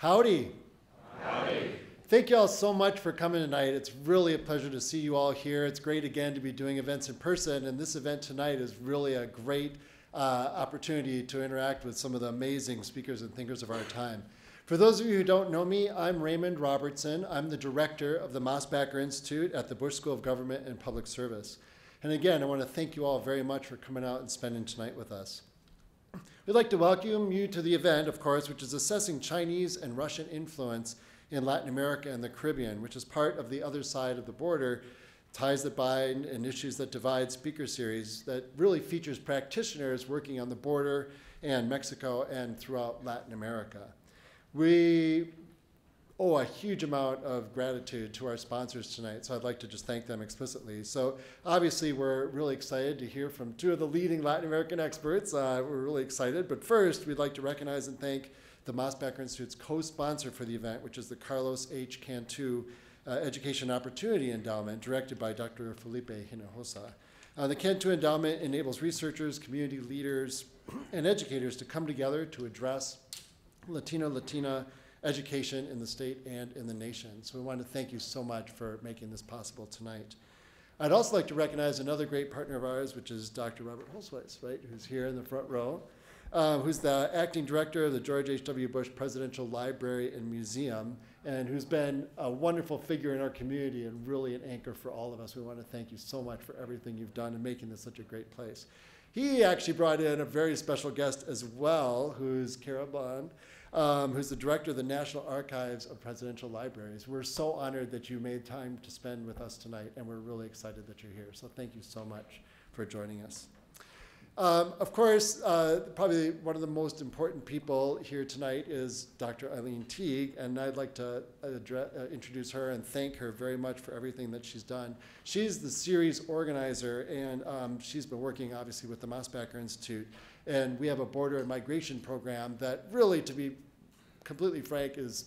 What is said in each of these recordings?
Howdy. Howdy. Thank you all so much for coming tonight. It's really a pleasure to see you all here. It's great again to be doing events in person, and this event tonight is really a great uh, opportunity to interact with some of the amazing speakers and thinkers of our time. For those of you who don't know me, I'm Raymond Robertson. I'm the director of the Mosbacher Institute at the Bush School of Government and Public Service. And again, I want to thank you all very much for coming out and spending tonight with us. We'd like to welcome you to the event, of course, which is assessing Chinese and Russian influence in Latin America and the Caribbean, which is part of the other side of the border, ties that bind and issues that divide speaker series that really features practitioners working on the border and Mexico and throughout Latin America. We owe a huge amount of gratitude to our sponsors tonight, so I'd like to just thank them explicitly. So obviously, we're really excited to hear from two of the leading Latin American experts. Uh, we're really excited, but first, we'd like to recognize and thank the Mosbacher Institute's co-sponsor for the event, which is the Carlos H. Cantu uh, Education Opportunity Endowment, directed by Dr. Felipe Hinojosa. Uh, the Cantu Endowment enables researchers, community leaders, and educators to come together to address Latino, Latina, education in the state and in the nation. So we want to thank you so much for making this possible tonight. I'd also like to recognize another great partner of ours, which is Dr. Robert Holzweiss, right, who's here in the front row, uh, who's the acting director of the George H.W. Bush Presidential Library and Museum, and who's been a wonderful figure in our community and really an anchor for all of us. We want to thank you so much for everything you've done in making this such a great place. He actually brought in a very special guest as well, who's Kara Bond um, who's the director of the National Archives of Presidential Libraries. We're so honored that you made time to spend with us tonight, and we're really excited that you're here. So thank you so much for joining us. Um, of course, uh, probably one of the most important people here tonight is Dr. Aileen Teague, and I'd like to address, uh, introduce her and thank her very much for everything that she's done. She's the series organizer, and um, she's been working obviously with the Mosbacher Institute and we have a border and migration program that really, to be completely frank, is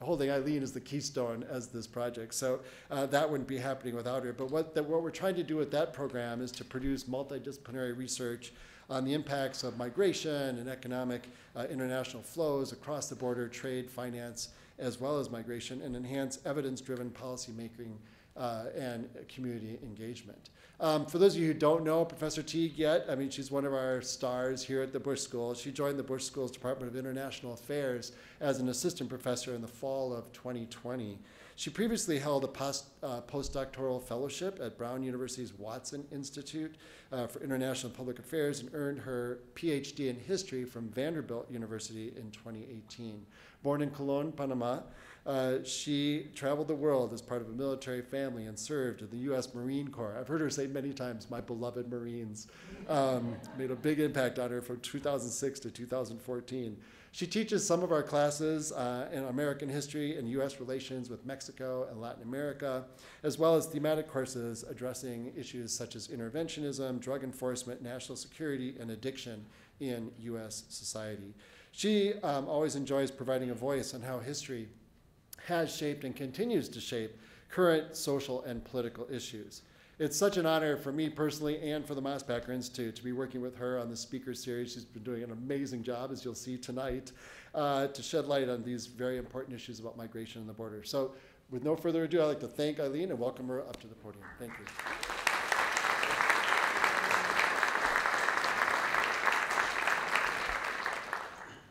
holding Aileen as the keystone as this project. So uh, that wouldn't be happening without her. But what, the, what we're trying to do with that program is to produce multidisciplinary research on the impacts of migration and economic uh, international flows across the border, trade, finance, as well as migration, and enhance evidence-driven policymaking uh, and community engagement. Um, for those of you who don't know Professor Teague yet, I mean, she's one of our stars here at the Bush School. She joined the Bush School's Department of International Affairs as an assistant professor in the fall of 2020. She previously held a post, uh, postdoctoral fellowship at Brown University's Watson Institute uh, for International Public Affairs and earned her PhD in history from Vanderbilt University in 2018. Born in Colon, Panama, uh, she traveled the world as part of a military family and served in the U.S. Marine Corps. I've heard her say many times, my beloved Marines. Um, made a big impact on her from 2006 to 2014. She teaches some of our classes uh, in American history and U.S. relations with Mexico and Latin America, as well as thematic courses addressing issues such as interventionism, drug enforcement, national security, and addiction in U.S. society. She um, always enjoys providing a voice on how history has shaped and continues to shape current social and political issues. It's such an honor for me personally and for the Mosbacher Institute to be working with her on the speaker series. She's been doing an amazing job, as you'll see tonight, uh, to shed light on these very important issues about migration and the border. So with no further ado, I'd like to thank Aileen and welcome her up to the podium. Thank you.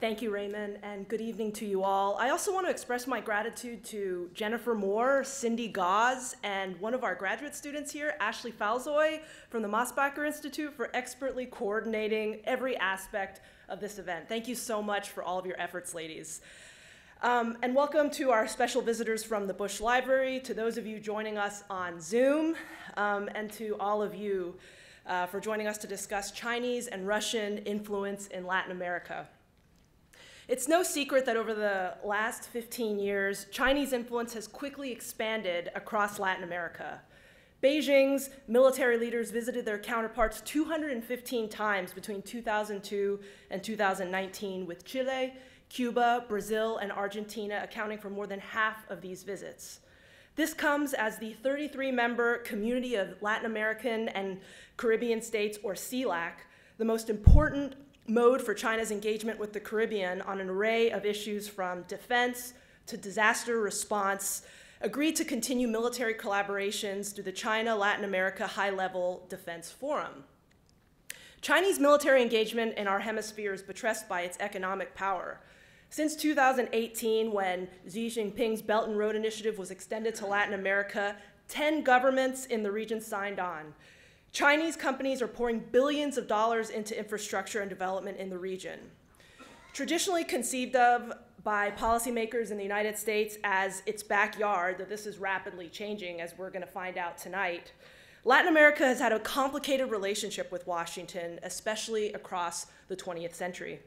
Thank you, Raymond, and good evening to you all. I also want to express my gratitude to Jennifer Moore, Cindy Gauze, and one of our graduate students here, Ashley Falzoy from the Mosbacher Institute for expertly coordinating every aspect of this event. Thank you so much for all of your efforts, ladies. Um, and welcome to our special visitors from the Bush Library, to those of you joining us on Zoom, um, and to all of you uh, for joining us to discuss Chinese and Russian influence in Latin America. It's no secret that over the last 15 years, Chinese influence has quickly expanded across Latin America. Beijing's military leaders visited their counterparts 215 times between 2002 and 2019, with Chile, Cuba, Brazil, and Argentina accounting for more than half of these visits. This comes as the 33 member Community of Latin American and Caribbean States, or CELAC, the most important mode for China's engagement with the Caribbean on an array of issues from defense to disaster response, agreed to continue military collaborations through the China Latin America High Level Defense Forum. Chinese military engagement in our hemisphere is buttressed by its economic power. Since 2018, when Xi Jinping's Belt and Road Initiative was extended to Latin America, 10 governments in the region signed on. Chinese companies are pouring billions of dollars into infrastructure and development in the region. Traditionally conceived of by policymakers in the United States as its backyard, though this is rapidly changing, as we're going to find out tonight. Latin America has had a complicated relationship with Washington, especially across the 20th century.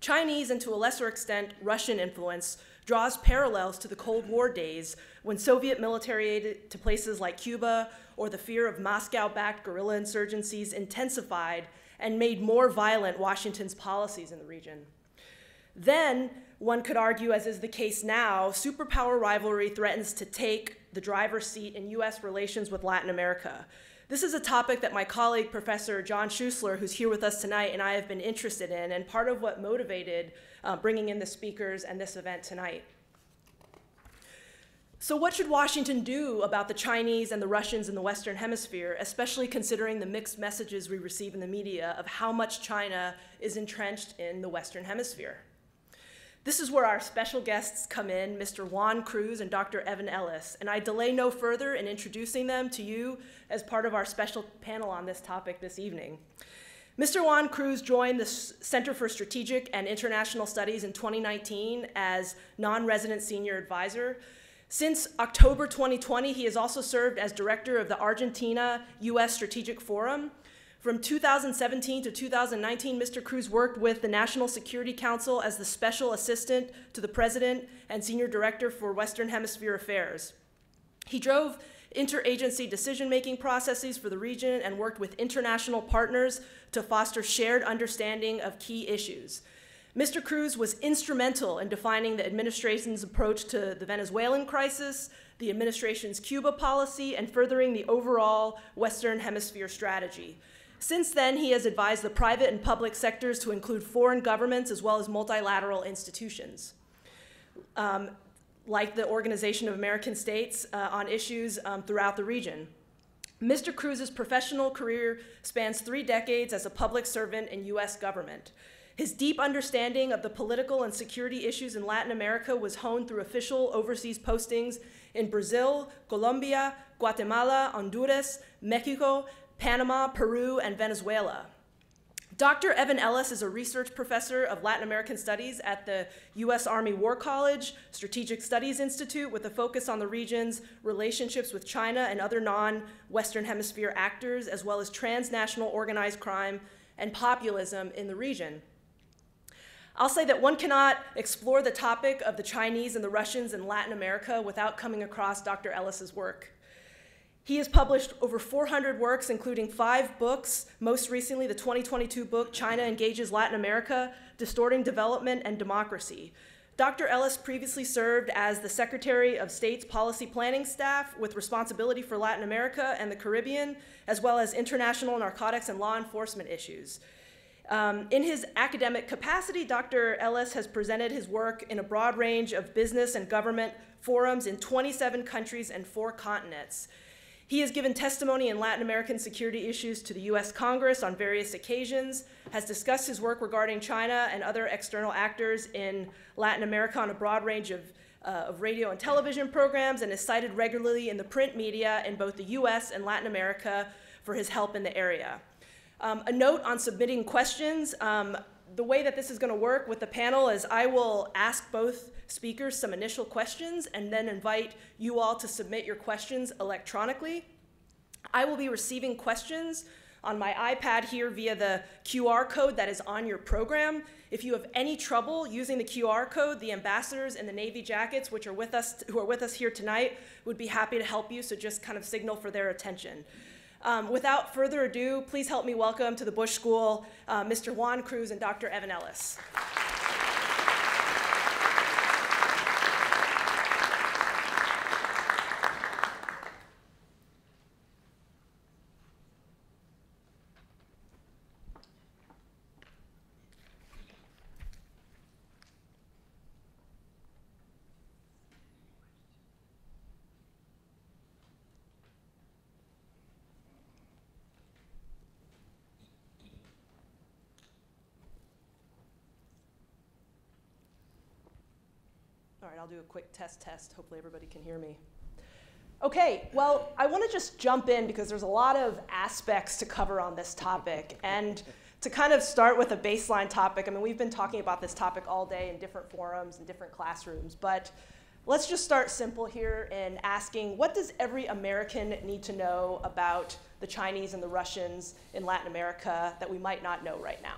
Chinese, and to a lesser extent, Russian influence draws parallels to the Cold War days when Soviet military aid to places like Cuba or the fear of Moscow backed guerrilla insurgencies intensified and made more violent Washington's policies in the region. Then, one could argue, as is the case now, superpower rivalry threatens to take the driver's seat in US relations with Latin America. This is a topic that my colleague, Professor John Schuessler, who's here with us tonight, and I have been interested in, and part of what motivated uh, bringing in the speakers and this event tonight. So, what should Washington do about the Chinese and the Russians in the Western Hemisphere, especially considering the mixed messages we receive in the media of how much China is entrenched in the Western Hemisphere? This is where our special guests come in, Mr. Juan Cruz and Dr. Evan Ellis, and I delay no further in introducing them to you as part of our special panel on this topic this evening. Mr. Juan Cruz joined the Center for Strategic and International Studies in 2019 as non-resident senior advisor. Since October 2020, he has also served as director of the Argentina U.S. Strategic Forum, from 2017 to 2019, Mr. Cruz worked with the National Security Council as the special assistant to the president and senior director for Western Hemisphere Affairs. He drove interagency decision-making processes for the region and worked with international partners to foster shared understanding of key issues. Mr. Cruz was instrumental in defining the administration's approach to the Venezuelan crisis, the administration's Cuba policy, and furthering the overall Western Hemisphere strategy. Since then, he has advised the private and public sectors to include foreign governments as well as multilateral institutions, um, like the Organization of American States, uh, on issues um, throughout the region. Mr. Cruz's professional career spans three decades as a public servant in U.S. government. His deep understanding of the political and security issues in Latin America was honed through official overseas postings in Brazil, Colombia, Guatemala, Honduras, Mexico, Panama, Peru, and Venezuela. Dr. Evan Ellis is a research professor of Latin American Studies at the U.S. Army War College Strategic Studies Institute with a focus on the region's relationships with China and other non-Western Hemisphere actors, as well as transnational organized crime and populism in the region. I'll say that one cannot explore the topic of the Chinese and the Russians in Latin America without coming across Dr. Ellis's work. He has published over 400 works, including five books, most recently the 2022 book, China Engages Latin America, Distorting Development and Democracy. Dr. Ellis previously served as the Secretary of State's Policy Planning Staff with responsibility for Latin America and the Caribbean, as well as international narcotics and law enforcement issues. Um, in his academic capacity, Dr. Ellis has presented his work in a broad range of business and government forums in 27 countries and four continents. He has given testimony in Latin American security issues to the US Congress on various occasions, has discussed his work regarding China and other external actors in Latin America on a broad range of, uh, of radio and television programs, and is cited regularly in the print media in both the US and Latin America for his help in the area. Um, a note on submitting questions. Um, the way that this is going to work with the panel is I will ask both speakers some initial questions and then invite you all to submit your questions electronically. I will be receiving questions on my iPad here via the QR code that is on your program. If you have any trouble using the QR code, the ambassadors in the Navy jackets, which are with us, who are with us here tonight, would be happy to help you. So just kind of signal for their attention. Um, without further ado, please help me welcome to the Bush School uh, Mr. Juan Cruz and Dr. Evan Ellis. Right, I'll do a quick test test. Hopefully everybody can hear me. Okay, well, I want to just jump in because there's a lot of aspects to cover on this topic. And to kind of start with a baseline topic, I mean, we've been talking about this topic all day in different forums and different classrooms, but let's just start simple here in asking what does every American need to know about the Chinese and the Russians in Latin America that we might not know right now?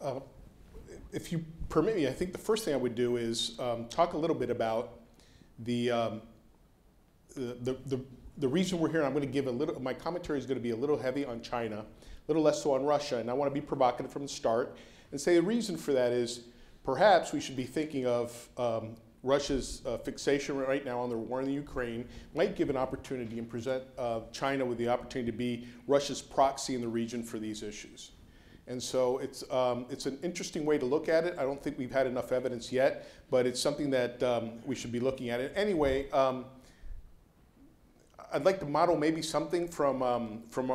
Uh, if you permit me, I think the first thing I would do is um, talk a little bit about the, um, the, the, the, reason we're here. I'm going to give a little, my commentary is going to be a little heavy on China, a little less so on Russia, and I want to be provocative from the start and say the reason for that is perhaps we should be thinking of um, Russia's uh, fixation right now on the war in the Ukraine might give an opportunity and present uh, China with the opportunity to be Russia's proxy in the region for these issues. And so it's, um, it's an interesting way to look at it. I don't think we've had enough evidence yet, but it's something that um, we should be looking at. It. Anyway, um, I'd like to model maybe something from, um, from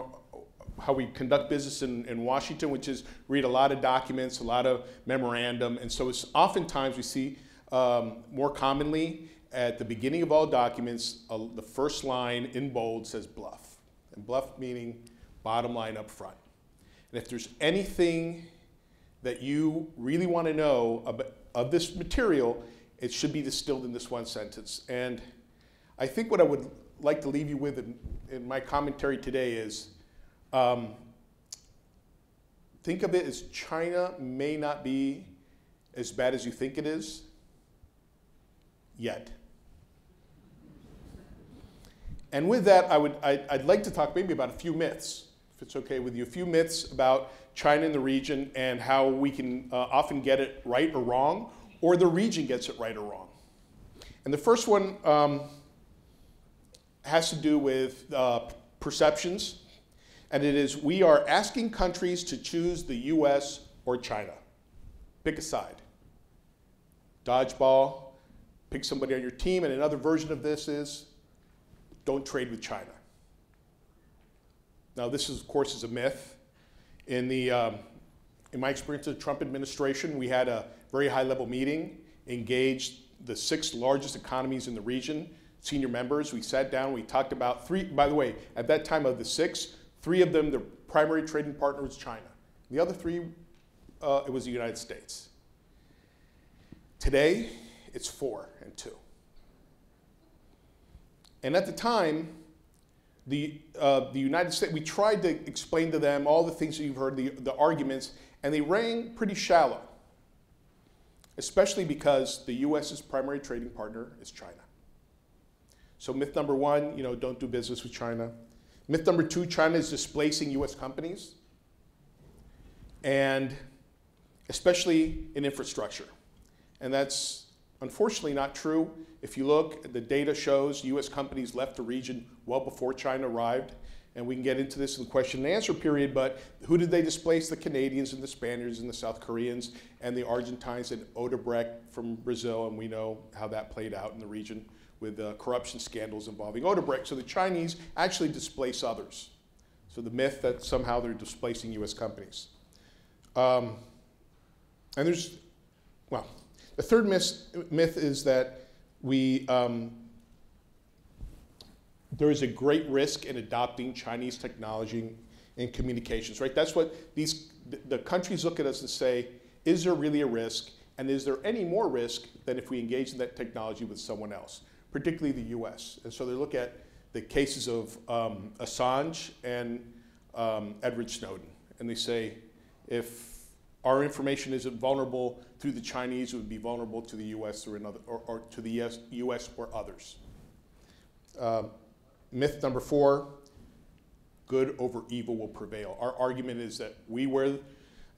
how we conduct business in, in Washington, which is read a lot of documents, a lot of memorandum. And so it's oftentimes we see um, more commonly at the beginning of all documents, uh, the first line in bold says BLUF. And BLUF meaning bottom line up front. And if there's anything that you really want to know about, of this material, it should be distilled in this one sentence. And I think what I would like to leave you with in, in my commentary today is um, think of it as China may not be as bad as you think it is yet. And with that, I would, I, I'd like to talk maybe about a few myths it's okay with you, a few myths about China and the region and how we can uh, often get it right or wrong, or the region gets it right or wrong. And the first one um, has to do with uh, perceptions, and it is we are asking countries to choose the US or China. Pick a side. Dodgeball, pick somebody on your team, and another version of this is don't trade with China. Now, this, is, of course, is a myth. In, the, um, in my experience of the Trump administration, we had a very high-level meeting, engaged the six largest economies in the region, senior members. We sat down, we talked about three, by the way, at that time of the six, three of them, the primary trading partner was China. The other three, uh, it was the United States. Today, it's four and two. And at the time, the, uh, the United States, we tried to explain to them all the things that you've heard, the, the arguments, and they rang pretty shallow, especially because the US's primary trading partner is China. So myth number one, you know, don't do business with China. Myth number two, China is displacing US companies, and especially in infrastructure. And that's unfortunately not true. If you look, the data shows US companies left the region well before China arrived. And we can get into this in the question and answer period, but who did they displace? The Canadians and the Spaniards and the South Koreans and the Argentines and Odebrecht from Brazil, and we know how that played out in the region with uh, corruption scandals involving Odebrecht. So the Chinese actually displace others. So the myth that somehow they're displacing US companies. Um, and there's, well, the third myth, myth is that we, um, there is a great risk in adopting Chinese technology in communications, right? That's what these, the countries look at us and say, is there really a risk? And is there any more risk than if we engage in that technology with someone else, particularly the US? And so they look at the cases of um, Assange and um, Edward Snowden, and they say, if our information isn't vulnerable through the Chinese, it would be vulnerable to the US or, another, or, or to the US, US, or others. Uh, myth number four, good over evil will prevail. Our argument is that we wear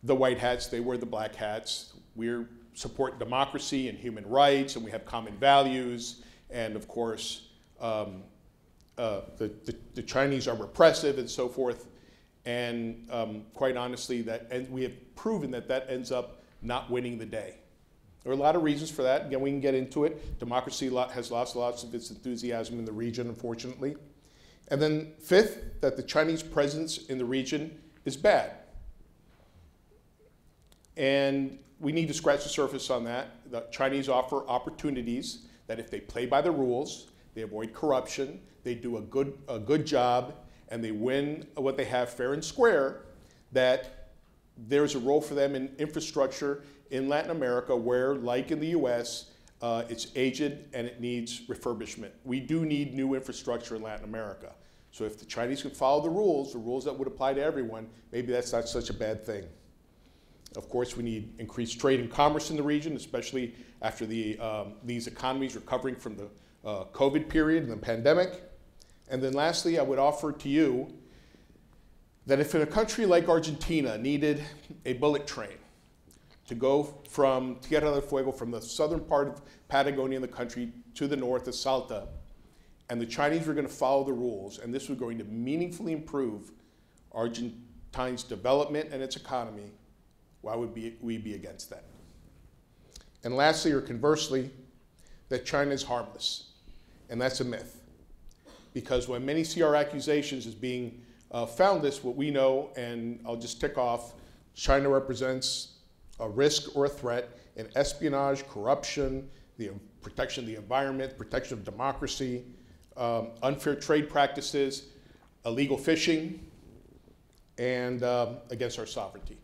the white hats, they wear the black hats. We support democracy and human rights, and we have common values. And of course, um, uh, the, the, the Chinese are repressive and so forth. And um, quite honestly, that and we have proven that that ends up not winning the day. There are a lot of reasons for that. Again, we can get into it. Democracy has lost lots of its enthusiasm in the region, unfortunately. And then fifth, that the Chinese presence in the region is bad. And we need to scratch the surface on that. The Chinese offer opportunities that if they play by the rules, they avoid corruption, they do a good, a good job, and they win what they have fair and square, that there's a role for them in infrastructure in Latin America where, like in the US, uh, it's aged and it needs refurbishment. We do need new infrastructure in Latin America. So if the Chinese could follow the rules, the rules that would apply to everyone, maybe that's not such a bad thing. Of course, we need increased trade and commerce in the region, especially after the, um, these economies recovering from the uh, COVID period and the pandemic. And then lastly, I would offer to you that if in a country like Argentina needed a bullet train to go from Tierra del Fuego, from the southern part of Patagonia in the country to the north of Salta, and the Chinese were going to follow the rules, and this was going to meaningfully improve Argentine's development and its economy, why would we be against that? And lastly, or conversely, that China is harmless, and that's a myth. Because when many see our accusations as being uh, foundless, what we know, and I'll just tick off, China represents a risk or a threat in espionage, corruption, the protection of the environment, protection of democracy, um, unfair trade practices, illegal fishing, and um, against our sovereignty.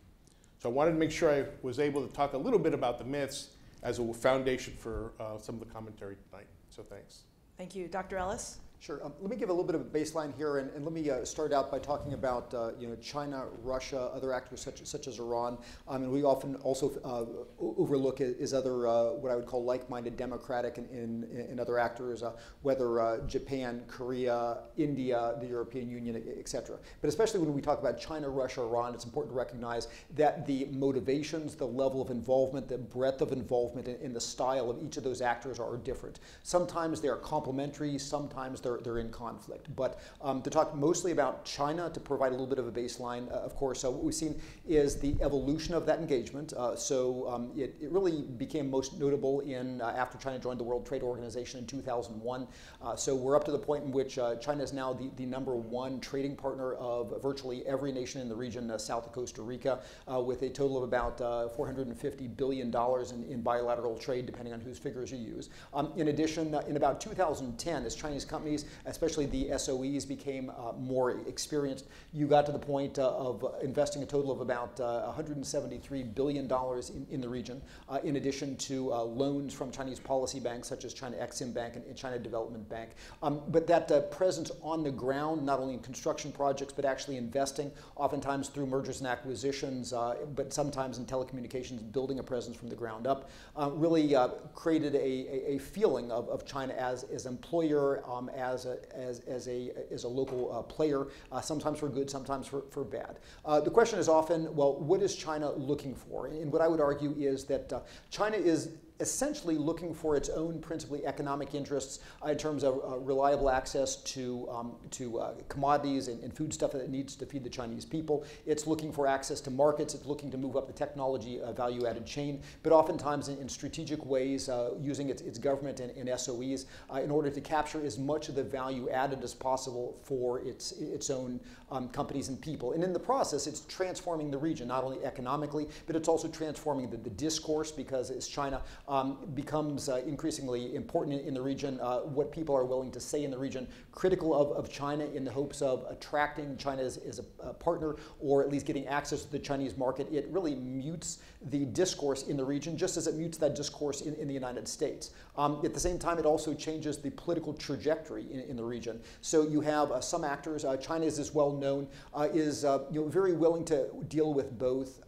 So I wanted to make sure I was able to talk a little bit about the myths as a foundation for uh, some of the commentary tonight. So thanks. Thank you. Dr. Ellis? Sure. Um, let me give a little bit of a baseline here, and, and let me uh, start out by talking about uh, you know China, Russia, other actors such, such as Iran, um, and we often also uh, overlook is other uh, what I would call like-minded democratic and, other actors, uh, whether uh, Japan, Korea, India, the European Union, etc. But especially when we talk about China, Russia, Iran, it's important to recognize that the motivations, the level of involvement, the breadth of involvement, and, and the style of each of those actors are different. Sometimes they are complementary. Sometimes they're they're, they're in conflict. But um, to talk mostly about China, to provide a little bit of a baseline, uh, of course, uh, what we've seen is the evolution of that engagement. Uh, so um, it, it, really became most notable in uh, after China joined the World Trade Organization in 2001. Uh, so we're up to the point in which China is now the, the number one trading partner of virtually every nation in the region south of Costa Rica, with a total of about $450 billion in, in, bilateral trade, depending on whose figures you use. Um, in addition, in about 2010, as Chinese companies especially the SOEs, became uh, more experienced. You got to the point uh, of investing a total of about uh, $173 billion in, in the region, uh, in addition to uh, loans from Chinese policy banks such as China Exim Bank and, China Development Bank. Um, but that presence on the ground, not only in construction projects, but actually investing, oftentimes through mergers and acquisitions, but sometimes in telecommunications, building a presence from the ground up, really created a, a, a, feeling of, of China as, as employer, um, as as a, as, as a, as a local uh, player, uh, sometimes for good, sometimes for, for bad. Uh, the question is often, well, what is China looking for? And what I would argue is that uh, China is essentially looking for its own principally economic interests uh, in terms of uh, reliable access to, um, to uh, commodities and, and, food stuff that it needs to feed the Chinese people. It's looking for access to markets. It's looking to move up the technology uh, value added chain, but oftentimes in, in strategic ways uh, using its, its government and, and SOEs uh, in order to capture as much of the value added as possible for its, its own um, companies and people. And in the process, it's transforming the region, not only economically, but it's also transforming the, the discourse because as China um, becomes uh, increasingly important in, the region, uh, what people are willing to say in the region, critical of, of China in the hopes of attracting China as, as a, a, partner or at least getting access to the Chinese market, it really mutes the discourse in the region just as it mutes that discourse in, in the United States. Um, at the same time, it also changes the political trajectory in, in the region. So you have uh, some actors, uh, China is as well known, uh, is uh, you know, very willing to deal with both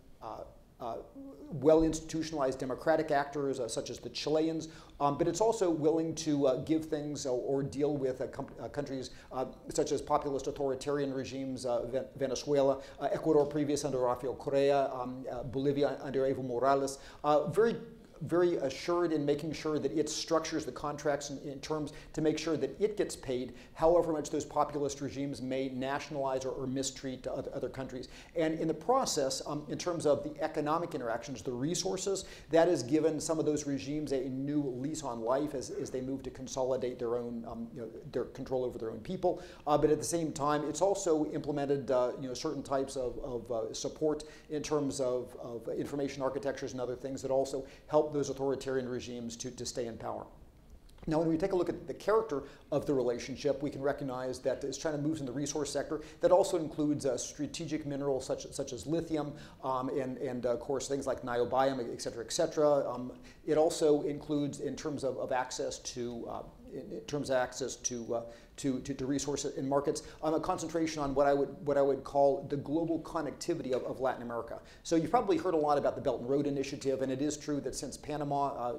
uh, well institutionalized democratic actors uh, such as the Chileans, um, but it's also willing to uh, give things or, or deal with uh, uh, countries uh, such as populist authoritarian regimes, Venezuela, Ecuador previous under Rafael Correa, um, Bolivia under Evo Morales, very very assured in making sure that it structures the contracts in, in, terms to make sure that it gets paid, however much those populist regimes may nationalize or, or mistreat other, other, countries. And in the process, um, in terms of the economic interactions, the resources, that has given some of those regimes a new lease on life as, as they move to consolidate their own, um, you know, their control over their own people. Uh, but at the same time, it's also implemented, uh, you know, certain types of, of uh, support in terms of, of information architectures and other things that also help those authoritarian regimes to, to stay in power. Now, when we take a look at the character of the relationship, we can recognize that as China moves in the resource sector, that also includes uh, strategic minerals such, such as lithium um, and, and uh, of course, things like niobium, et cetera, et cetera. Um, it also includes, in terms of, of access to uh, in, terms of access to, uh, to, to, to, resources and markets, um, a concentration on what I would, what I would call the global connectivity of, of Latin America. So you've probably heard a lot about the Belt and Road Initiative, and it is true that since Panama uh,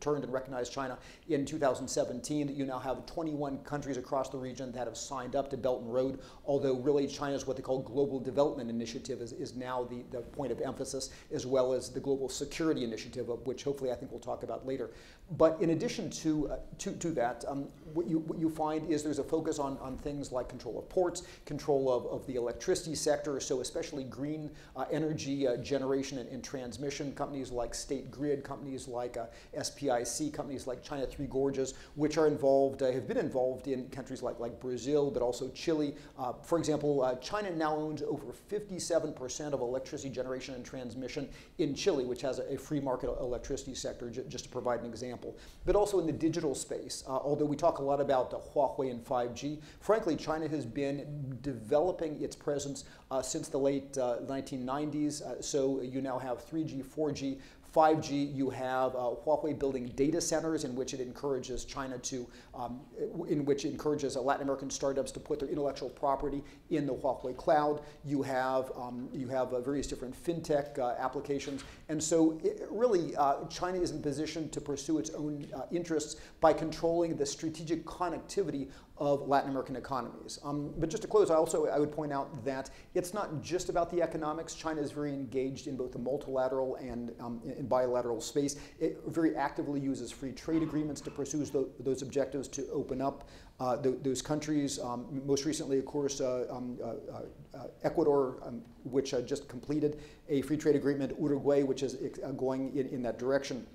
turned and recognized China in 2017, you now have 21 countries across the region that have signed up to Belt and Road, although really China's what they call Global Development Initiative is, is now the, the point of emphasis, as well as the Global Security Initiative, of which hopefully I think we'll talk about later. But in addition to, uh, to, to that, um, what, you, what you find is there's a focus on, on things like control of ports, control of, of the electricity sector, so especially green uh, energy uh, generation and, and, transmission, companies like State Grid, companies like uh, SPIC, companies like China Three Gorges, which are involved, uh, have been involved in countries like, like Brazil, but also Chile. Uh, for example, China now owns over 57% of electricity generation and transmission in Chile, which has a, a free market electricity sector, just to provide an example but also in the digital space. Although we talk a lot about the Huawei and 5G, frankly, China has been developing its presence uh, since the late 1990s. Uh, uh, so you now have 3G, 4G, 5G, you have uh, Huawei building data centers in which it encourages China to, um, in which it encourages uh, Latin American startups to put their intellectual property in the Huawei cloud. You have, um, you have uh, various different fintech uh, applications. And so really, uh, China is in position to pursue its own uh, interests by controlling the strategic connectivity of Latin American economies. Um, but just to close, I also I would point out that it's not just about the economics. China is very engaged in both the multilateral and um, in bilateral space. It very actively uses free trade agreements to pursue those, those objectives to open up uh, th those countries. Um, most recently, of course, uh, um, uh, uh, Ecuador, um, which just completed a free trade agreement, Uruguay, which is going in, in that direction.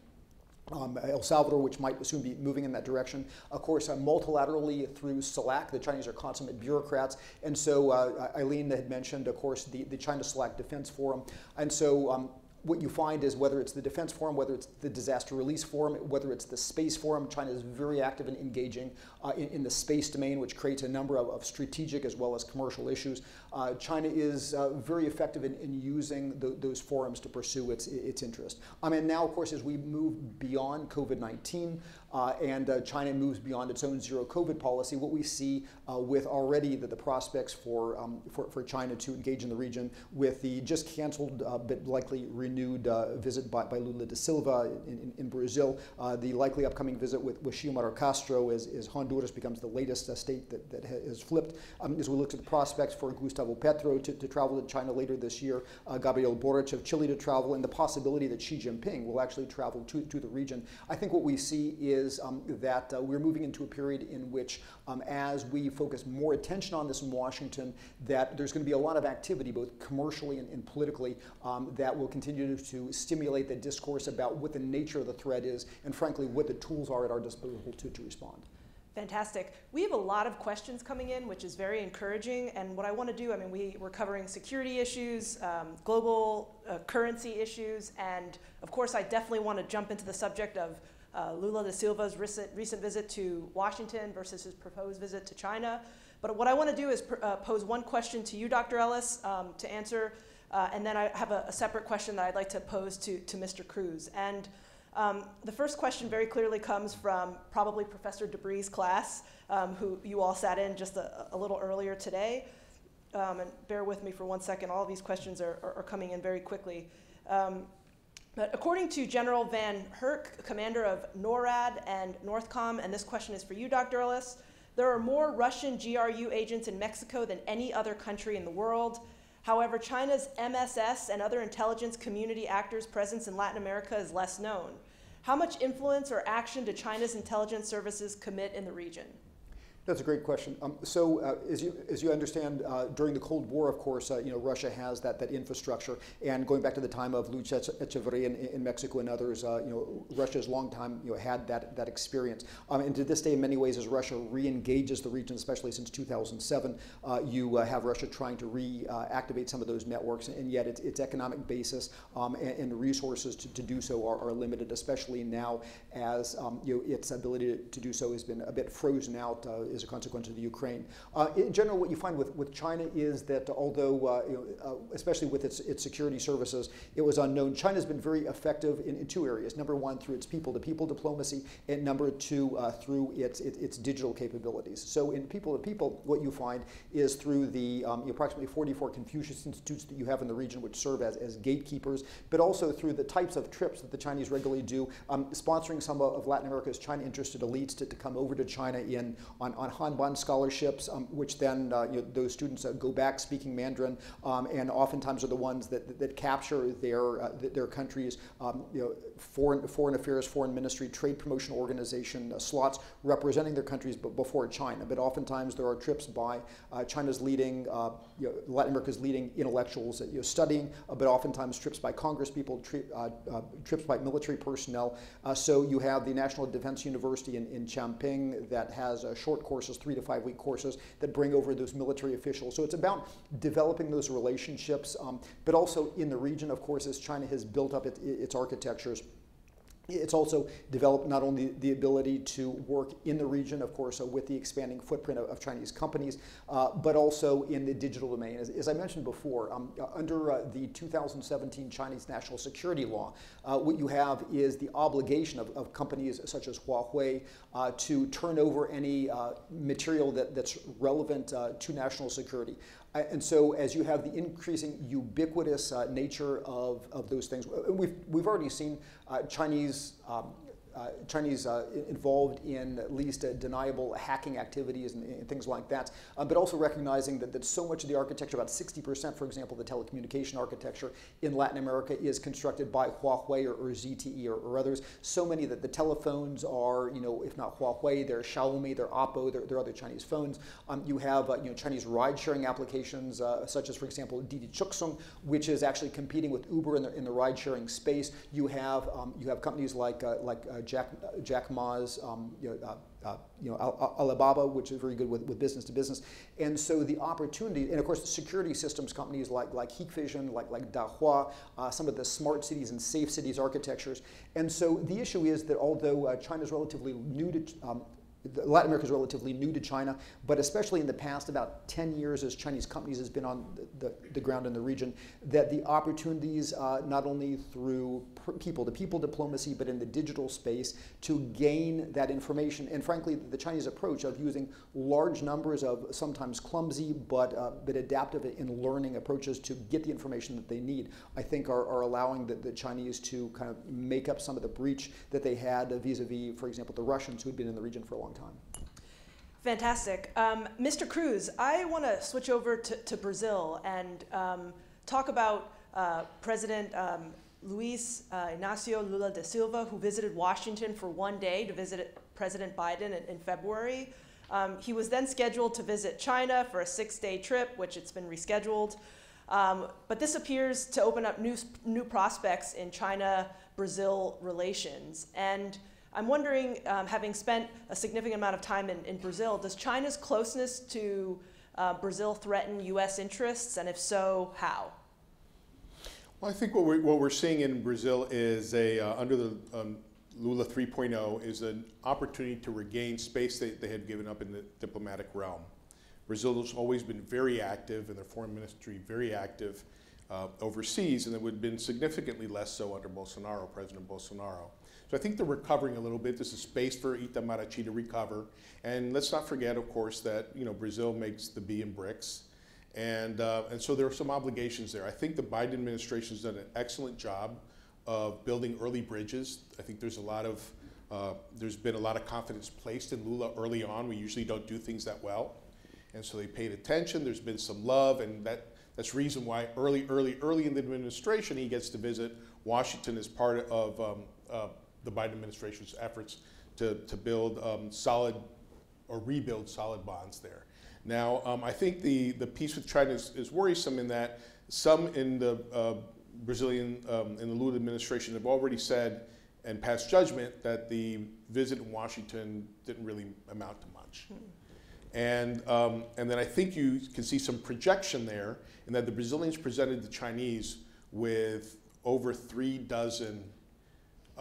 Um, El Salvador, which might soon be moving in that direction. Of course, uh, multilaterally through CELAC, the Chinese are consummate bureaucrats. And so uh, Aileen had mentioned, of course, the, the China CELAC Defense Forum. And so um, what you find is whether it's the Defense Forum, whether it's the Disaster Release Forum, whether it's the Space Forum, China is very active and engaging uh, in, in, the space domain, which creates a number of, of strategic as well as commercial issues. Uh, China is uh, very effective in, in using the, those forums to pursue its, its interest. I mean, now, of course, as we move beyond COVID-19, uh, and uh, China moves beyond its own zero COVID policy, what we see uh, with already the, the prospects for, um, for, for, China to engage in the region with the just canceled uh, but likely renewed uh, visit by, by, Lula da Silva in, in, in Brazil, uh, the likely upcoming visit with, with Xiomara Castro as, as Honduras becomes the latest state that, that has flipped. Um, as we look at the prospects for Gustavo Petro to, to travel to China later this year, Gabriel Boric of Chile to travel, and the possibility that Xi Jinping will actually travel to, to the region, I think what we see is is um, that uh, we're moving into a period in which, um, as we focus more attention on this in Washington, that there's going to be a lot of activity, both commercially and, and politically, um, that will continue to stimulate the discourse about what the nature of the threat is, and frankly, what the tools are at our disposal to, to respond. Fantastic. We have a lot of questions coming in, which is very encouraging. And what I want to do, I mean, we, we're covering security issues, um, global uh, currency issues, and of course, I definitely want to jump into the subject of uh, Lula da Silva's recent, recent visit to Washington versus his proposed visit to China. But what I want to do is uh, pose one question to you, Dr. Ellis, um, to answer, uh, and then I have a, a, separate question that I'd like to pose to, to Mr. Cruz. And um, the first question very clearly comes from probably Professor Debris' class, um, who you all sat in just a, a little earlier today. Um, and bear with me for one second, all of these questions are, are, are coming in very quickly. But according to General Van Herk, commander of NORAD and NORTHCOM, and this question is for you, Dr. Ellis, there are more Russian GRU agents in Mexico than any other country in the world. However, China's MSS and other intelligence community actors' presence in Latin America is less known. How much influence or action do China's intelligence services commit in the region? That's a great question. Um, so, uh, as you as you understand, uh, during the Cold War, of course, uh, you know Russia has that that infrastructure, and going back to the time of Luis Echeverria in, in Mexico and others, uh, you know Russia's long time you know had that that experience. Um, and to this day, in many ways, as Russia re-engages the region, especially since 2007, uh, you uh, have Russia trying to reactivate some of those networks, and yet its, its economic basis um, and, and, the resources to, to do so are, are, limited, especially now as um, you know its ability to, to, do so has been a bit frozen out as a consequence of the Ukraine. Uh, in general, what you find with, with China is that although, uh, you know, uh, especially with its, its security services, it was unknown, China's been very effective in, in two areas. Number one, through its people-to-people diplomacy, and number two, uh, through its, its, its, digital capabilities. So in people-to-people, what you find is through the um, approximately 44 Confucius Institutes that you have in the region, which serve as, as gatekeepers, but also through the types of trips that the Chinese regularly do, um, sponsoring some of Latin America's China-interested elites to, to come over to China in on, on Han scholarships, um, which then uh, you know, those students uh, go back speaking Mandarin, um, and oftentimes are the ones that, that capture their uh, their country's um, you know, foreign foreign affairs, foreign ministry, trade promotion organization uh, slots representing their countries but before China. But oftentimes there are trips by uh, China's leading, uh, you know, Latin America's leading intellectuals that studying, but oftentimes trips by Congress people, tri trips by military personnel. so you have the National Defense University in, in Chongqing that has a short courses, three to five week courses that bring over those military officials. So it's about developing those relationships, um, but also in the region, of course, as China has built up it, its architectures. It's also developed not only the ability to work in the region, of course, uh, with the expanding footprint of, of Chinese companies, uh, but also in the digital domain. As, as I mentioned before, um, uh, under uh, the 2017 Chinese national security law, uh, what you have is the obligation of, of companies such as Huawei uh, to turn over any material that, that's relevant to national security. And so, as you have the increasing ubiquitous uh, nature of, of those things, we've, we've already seen uh, Chinese um, uh, Chinese uh, involved in at least uh, deniable hacking activities and, and things like that, uh, but also recognizing that, that so much of the architecture, about 60%, for example, the telecommunication architecture in Latin America is constructed by Huawei or, or ZTE or, or, others. So many that the telephones are, you know, if not Huawei, they're Xiaomi, they're Oppo, they're, they're other Chinese phones. Um, you have, uh, you know, Chinese ride-sharing applications, uh, such as, for example, Didi Chuxing, which is actually competing with Uber in the, in the ride-sharing space. You have, um, you have companies like, like Jack, Jack Ma's, um, you know, uh, uh, you know, Alibaba, which is very good with, with business to business. And so the opportunity, and of course, security systems companies like, like Hikvision, like, like Dahua, uh, some of the smart cities and safe cities architectures. And so the issue is that although uh, China is relatively new to um, Latin America is relatively new to China, but especially in the past about 10 years as Chinese companies has been on the, the, the ground in the region, that the opportunities, uh, not only through people-to-people diplomacy, but in the digital space, to gain that information, and frankly, the Chinese approach of using large numbers of sometimes clumsy but, uh, but adaptive in learning approaches to get the information that they need, I think are, are allowing the, the Chinese to kind of make up some of the breach that they had vis-a-vis, -vis, for example, the Russians who had been in the region for a long long time. Fantastic. Um, Mr. Cruz, I want to switch over to, to Brazil and um, talk about uh, President um, Luis uh, Inacio Lula da Silva, who visited Washington for one day to visit President Biden in, in February. Um, he was then scheduled to visit China for a six day trip, which it's been rescheduled. Um, but this appears to open up new, new prospects in China Brazil relations. And I'm wondering, um, having spent a significant amount of time in, in Brazil, does China's closeness to uh, Brazil threaten U.S. interests, and if so, how? Well, I think what we're, what we're seeing in Brazil is a, uh, under the um, Lula 3.0, is an opportunity to regain space that they had given up in the diplomatic realm. Brazil has always been very active, and their foreign ministry very active uh, overseas, and it would have been significantly less so under Bolsonaro, President Bolsonaro. So I think they're recovering a little bit. This is space for Itamaraty to recover. And let's not forget, of course, that you know Brazil makes the B in BRICS. And, uh, and so there are some obligations there. I think the Biden administration has done an excellent job of building early bridges. I think there's a lot of, uh, there's been a lot of confidence placed in Lula early on. We usually don't do things that well. And so they paid attention. There's been some love, and that, that's reason why early, early, early in the administration he gets to visit Washington as part of um, uh, the Biden administration's efforts to, to build um, solid or rebuild solid bonds there. Now, um, I think the, the piece with China is, is worrisome in that some in the uh, Brazilian, um, in the Lula administration have already said and passed judgment that the visit in Washington didn't really amount to much. And, um, and then I think you can see some projection there in that the Brazilians presented the Chinese with over three dozen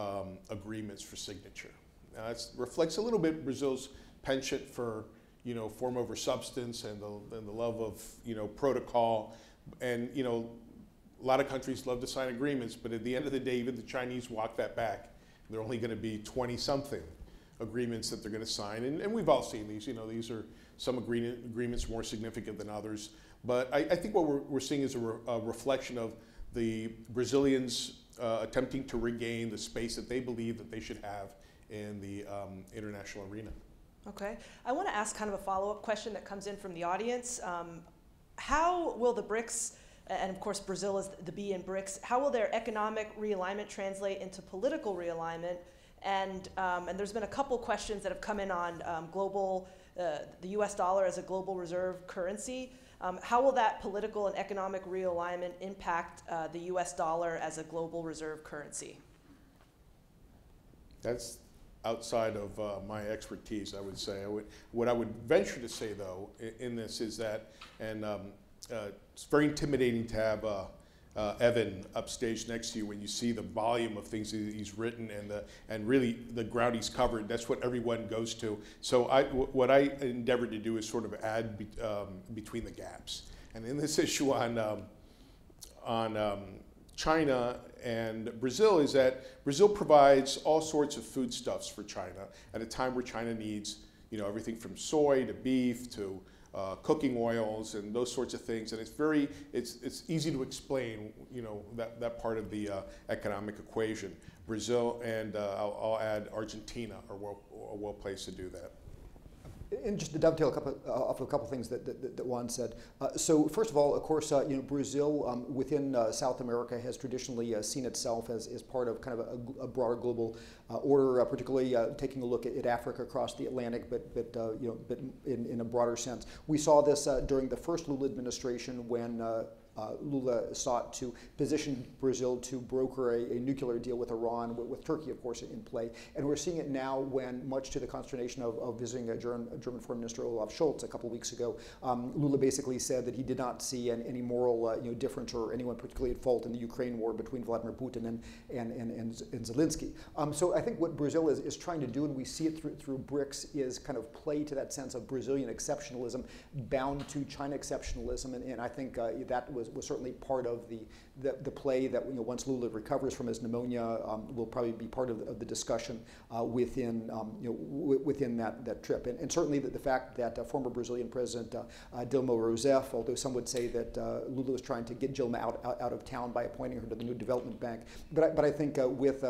um, agreements for signature. Now that reflects a little bit Brazil's penchant for you know form over substance and the, and the love of you know protocol. And you know a lot of countries love to sign agreements, but at the end of the day, even the Chinese walk that back. They're only going to be 20 something agreements that they're going to sign. And, and we've all seen these. You know, these are some agreement, agreements more significant than others. But I, I think what we're, we're seeing is a, re, a, reflection of the Brazilians uh, attempting to regain the space that they believe that they should have in the um, international arena. Okay. I want to ask kind of a follow up question that comes in from the audience. Um, how will the BRICS and of course Brazil is the B in BRICS. How will their economic realignment translate into political realignment? And, um, and there's been a couple questions that have come in on um, global, uh, the US dollar as a global reserve currency. Um, how will that political and economic realignment impact uh, the US dollar as a global reserve currency? That's outside of uh, my expertise, I would say. I would, what I would venture to say, though, in, in this is that, and um, uh, it's very intimidating to have uh, Evan upstage next to you when you see the volume of things he's written and the and really the ground he's covered. That's what everyone goes to. So I, what I endeavored to do is sort of add be, um, between the gaps. And in this issue on um, on um, China and Brazil is that Brazil provides all sorts of foodstuffs for China at a time where China needs you know everything from soy to beef to uh, cooking oils and those sorts of things. And it's very, it's, it's easy to explain, you know, that, that part of the uh, economic equation. Brazil and uh, I'll, I'll, add Argentina are well, are well placed to do that. And just to dovetail a couple, uh, off a couple things that, that, that Juan said. Uh, so first of all, of course, uh, you know, Brazil um, within uh, South America has traditionally uh, seen itself as, as part of kind of a, a broader global uh, order, particularly taking a look at, at, Africa across the Atlantic, but, but you know, but in, in a broader sense. We saw this during the first Lula administration when uh, Lula sought to position Brazil to broker a, a, nuclear deal with Iran, with, with, Turkey, of course, in play. And we're seeing it now when, much to the consternation of, of visiting a German, a German, Foreign Minister Olaf Scholz a couple weeks ago, um, Lula basically said that he did not see any, any moral uh, you know, difference or anyone particularly at fault in the Ukraine war between Vladimir Putin and, and, and, and, and Zelensky. Um, so I think what Brazil is, is trying to do, and we see it through, through BRICS, is kind of play to that sense of Brazilian exceptionalism bound to China exceptionalism. And, and I think uh, that was, was certainly part of the, the, the, play that you know, once Lula recovers from his pneumonia um, will probably be part of the, of the discussion uh, within, um, you know, within that, that trip. And, and certainly the, the fact that uh, former Brazilian President uh, uh Dilma Rousseff, although some would say that uh, Lula was trying to get Dilma out, out, out, of town by appointing her to the new development bank, but I, but I think with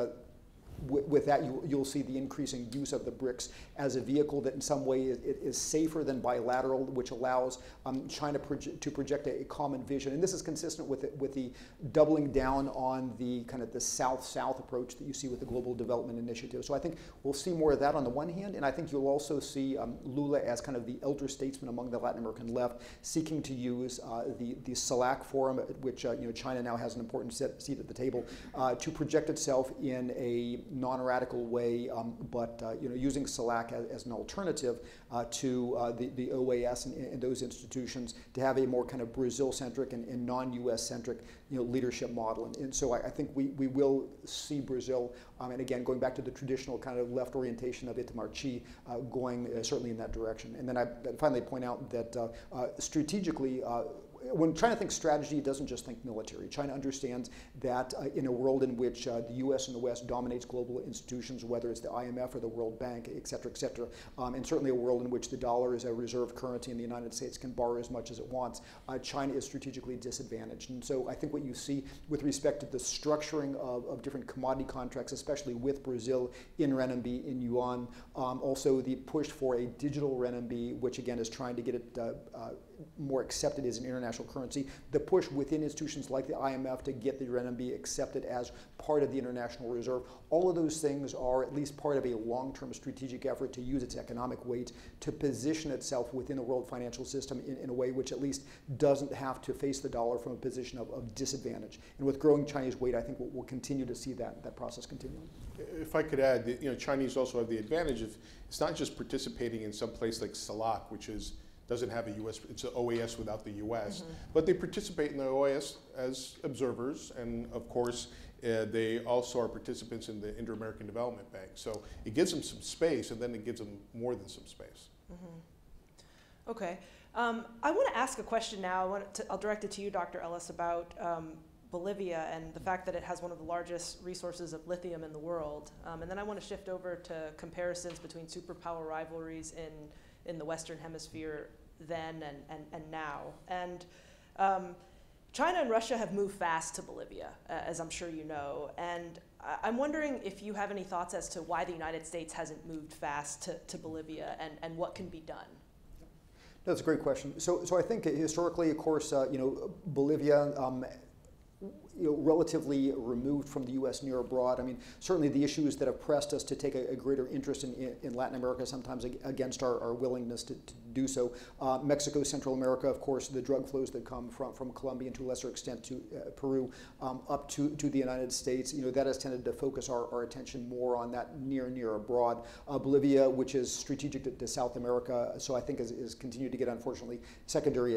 with that, you, will see the increasing use of the BRICS as a vehicle that in some way is, is safer than bilateral, which allows um, China proje to project a, a, common vision. And this is consistent with, it, with the doubling down on the kind of the South-South approach that you see with the Global Development Initiative. So I think we'll see more of that on the one hand, and I think you'll also see um, Lula as kind of the elder statesman among the Latin American left, seeking to use uh, the, the CELAC forum, at which uh, you know, China now has an important seat at the table, uh, to project itself in a non-radical way, um, but uh, you know, using CELAC as, as an alternative uh, to uh, the, the OAS and, and, those institutions to have a more kind of Brazil-centric and, and non-U.S. centric you know, leadership model. And, and so I, I, think we, we will see Brazil, um, and again, going back to the traditional kind of left orientation of Itamaraty, uh, going uh, certainly in that direction. And then I finally point out that uh, strategically, when China thinks strategy, it doesn't just think military. China understands that uh, in a world in which uh, the U.S. and the West dominates global institutions, whether it's the IMF or the World Bank, et cetera, et cetera, um, and certainly a world in which the dollar is a reserve currency and the United States can borrow as much as it wants, uh, China is strategically disadvantaged. And so I think what you see with respect to the structuring of, of different commodity contracts, especially with Brazil in renminbi, in yuan, um, also the push for a digital renminbi, which again is trying to get it uh, uh, more accepted as an international currency, the push within institutions like the IMF to get the renminbi accepted as part of the international reserve, all of those things are at least part of a long-term strategic effort to use its economic weight to position itself within the world financial system in, in a way which at least doesn't have to face the dollar from a position of, of disadvantage. And with growing Chinese weight, I think we'll, we'll continue to see that, that process continue. If I could add, you know, Chinese also have the advantage of it's not just participating in some place like CELAC, which is doesn't have a U.S. It's an OAS without the U.S. Mm-hmm. But they participate in the OAS as observers, and of course, uh, they also are participants in the Inter-American Development Bank. So it gives them some space, and then it gives them more than some space. Mm-hmm. Okay. Um, I want to ask a question now. I want to, I'll direct it to you, Dr. Ellis, about um, Bolivia and the fact that it has one of the largest resources of lithium in the world. Um, and then I want to shift over to comparisons between superpower rivalries in, in the Western Hemisphere then and, and, and now. And um, China and Russia have moved fast to Bolivia, uh, as I'm sure you know. And I'm wondering if you have any thoughts as to why the United States hasn't moved fast to, to Bolivia and, and what can be done. That's a great question. So, so I think historically, of course, uh, you know, Bolivia um, you know, relatively removed from the U.S. near abroad. I mean, certainly the issues that have pressed us to take a, a greater interest in, in, Latin America, sometimes against our, our willingness to, to, do so. Uh, Mexico, Central America, of course, the drug flows that come from, from Colombia and to a lesser extent to uh, Peru um, up to, to the United States, you know, that has tended to focus our, our attention more on that near, near abroad. Uh, Bolivia, which is strategic to, to, South America, so I think is, is continued to get, unfortunately, secondary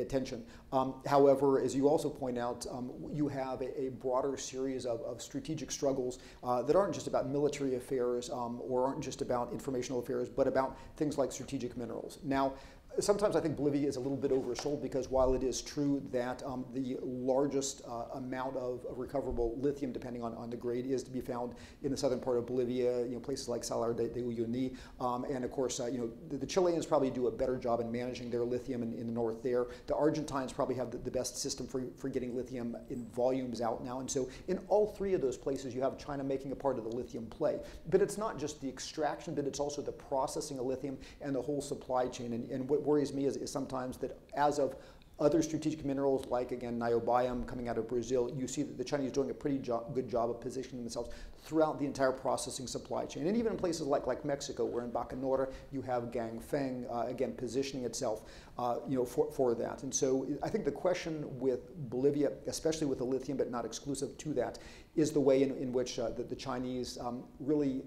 attention. Um, however, as you also point out, um, you have a, a broader series of, of strategic struggles uh, that aren't just about military affairs um, or aren't just about informational affairs, but about things like strategic minerals. Now, Sometimes I think Bolivia is a little bit oversold because while it is true that um, the largest uh, amount of, recoverable lithium, depending on, on the grade, is to be found in the southern part of Bolivia, you know, places like Salar de, de Uyuni, um, and of course, uh, you know, the, the, Chileans probably do a better job in managing their lithium in, in the north there. The Argentines probably have the, the, best system for, for getting lithium in volumes out now, and so in all three of those places, you have China making a part of the lithium play. But it's not just the extraction, but it's also the processing of lithium and the whole supply chain. And, and what worries me is, is sometimes that as of other strategic minerals like again niobium coming out of Brazil, you see that the Chinese are doing a pretty jo good job of positioning themselves throughout the entire processing supply chain. And even in places like, like Mexico, where in Bacanora you have Ganfeng, uh, again, positioning itself uh, you know, for, for that. And so I think the question with Bolivia, especially with the lithium, but not exclusive to that, is the way in, in which uh, the, the Chinese um, really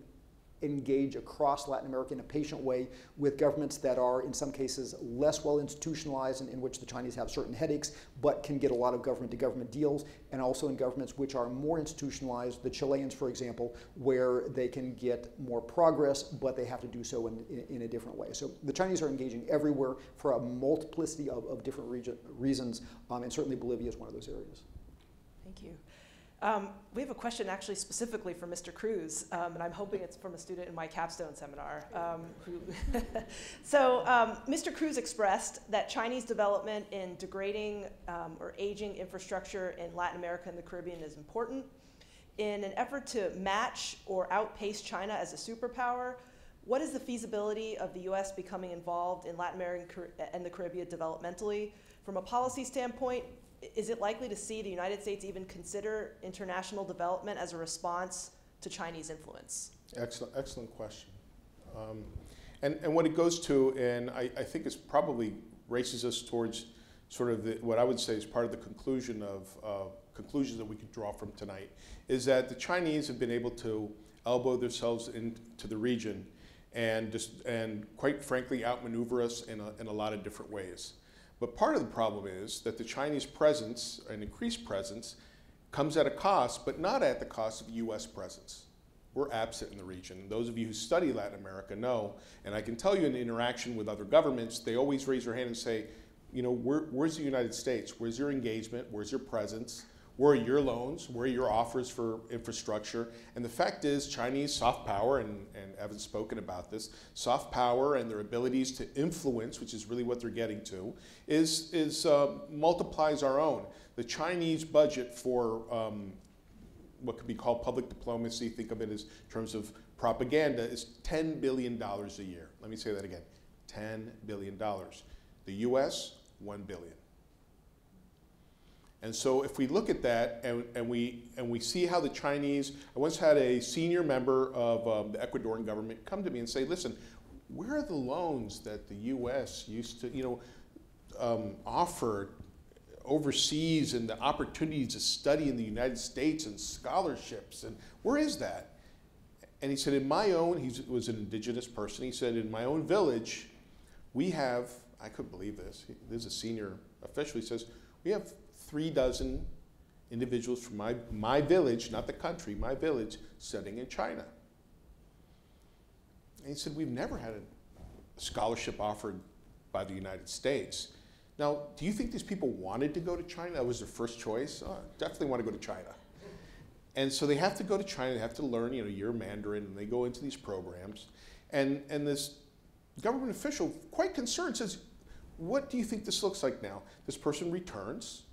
engage across Latin America in a patient way with governments that are, in some cases, less well institutionalized and in which the Chinese have certain headaches, but can get a lot of government to government deals, and also in governments which are more institutionalized, the Chileans, for example, where they can get more progress, but they have to do so in, in, in a different way. So the Chinese are engaging everywhere for a multiplicity of, of different region, reasons, um, and certainly Bolivia is one of those areas. Thank you. Um, we have a question actually specifically for Mr. Cruz, um, and I'm hoping it's from a student in my capstone seminar. Um, so, Mr. Um, Cruz expressed that Chinese development in degrading um, or aging infrastructure in Latin America and the Caribbean is important. In an effort to match or outpace China as a superpower, what is the feasibility of the U.S. becoming involved in Latin America and the Caribbean developmentally? From a policy standpoint, is it likely to see the United States even consider international development as a response to Chinese influence? Excellent, excellent question. Um, and, and what it goes to, and I, I think it probably races us towards sort of the, what I would say is part of the conclusion of uh, conclusions that we could draw from tonight, is that the Chinese have been able to elbow themselves into the region and just and quite frankly outmaneuver us in a, in a lot of different ways. But part of the problem is that the Chinese presence, an increased presence, comes at a cost, but not at the cost of U.S. presence. We're absent in the region. Those of you who study Latin America know, and I can tell you in interaction with other governments, they always raise their hand and say, you know, where, where's the United States? Where's your engagement? Where's your presence? Where are your loans? Where are your offers for infrastructure? And the fact is, Chinese soft power, and, and Evan's spoken about this, soft power and their abilities to influence, which is really what they're getting to, is, is uh, multiplies our own. The Chinese budget for um, what could be called public diplomacy, think of it as terms of propaganda, is $10 billion a year. Let me say that again $10 billion. The US, 1 billion. And so if we look at that and, and, we, and we see how the Chinese, I once had a senior member of um, the Ecuadorian government come to me and say, listen, where are the loans that the U.S. used to, you know, um, offer overseas and the opportunities to study in the United States and scholarships and where is that? And he said, in my own, he was an indigenous person, he said, in my own village, we have, I couldn't believe this, this is a senior official, he says, we have three dozen individuals from my, my village, not the country, my village, studying in China. And he said, we've never had a scholarship offered by the United States. Now, do you think these people wanted to go to China? That was their first choice? Oh, definitely want to go to China. And so they have to go to China, they have to learn, you know, your Mandarin, and they go into these programs. And, and this government official, quite concerned, says, what do you think this looks like now? This person returns.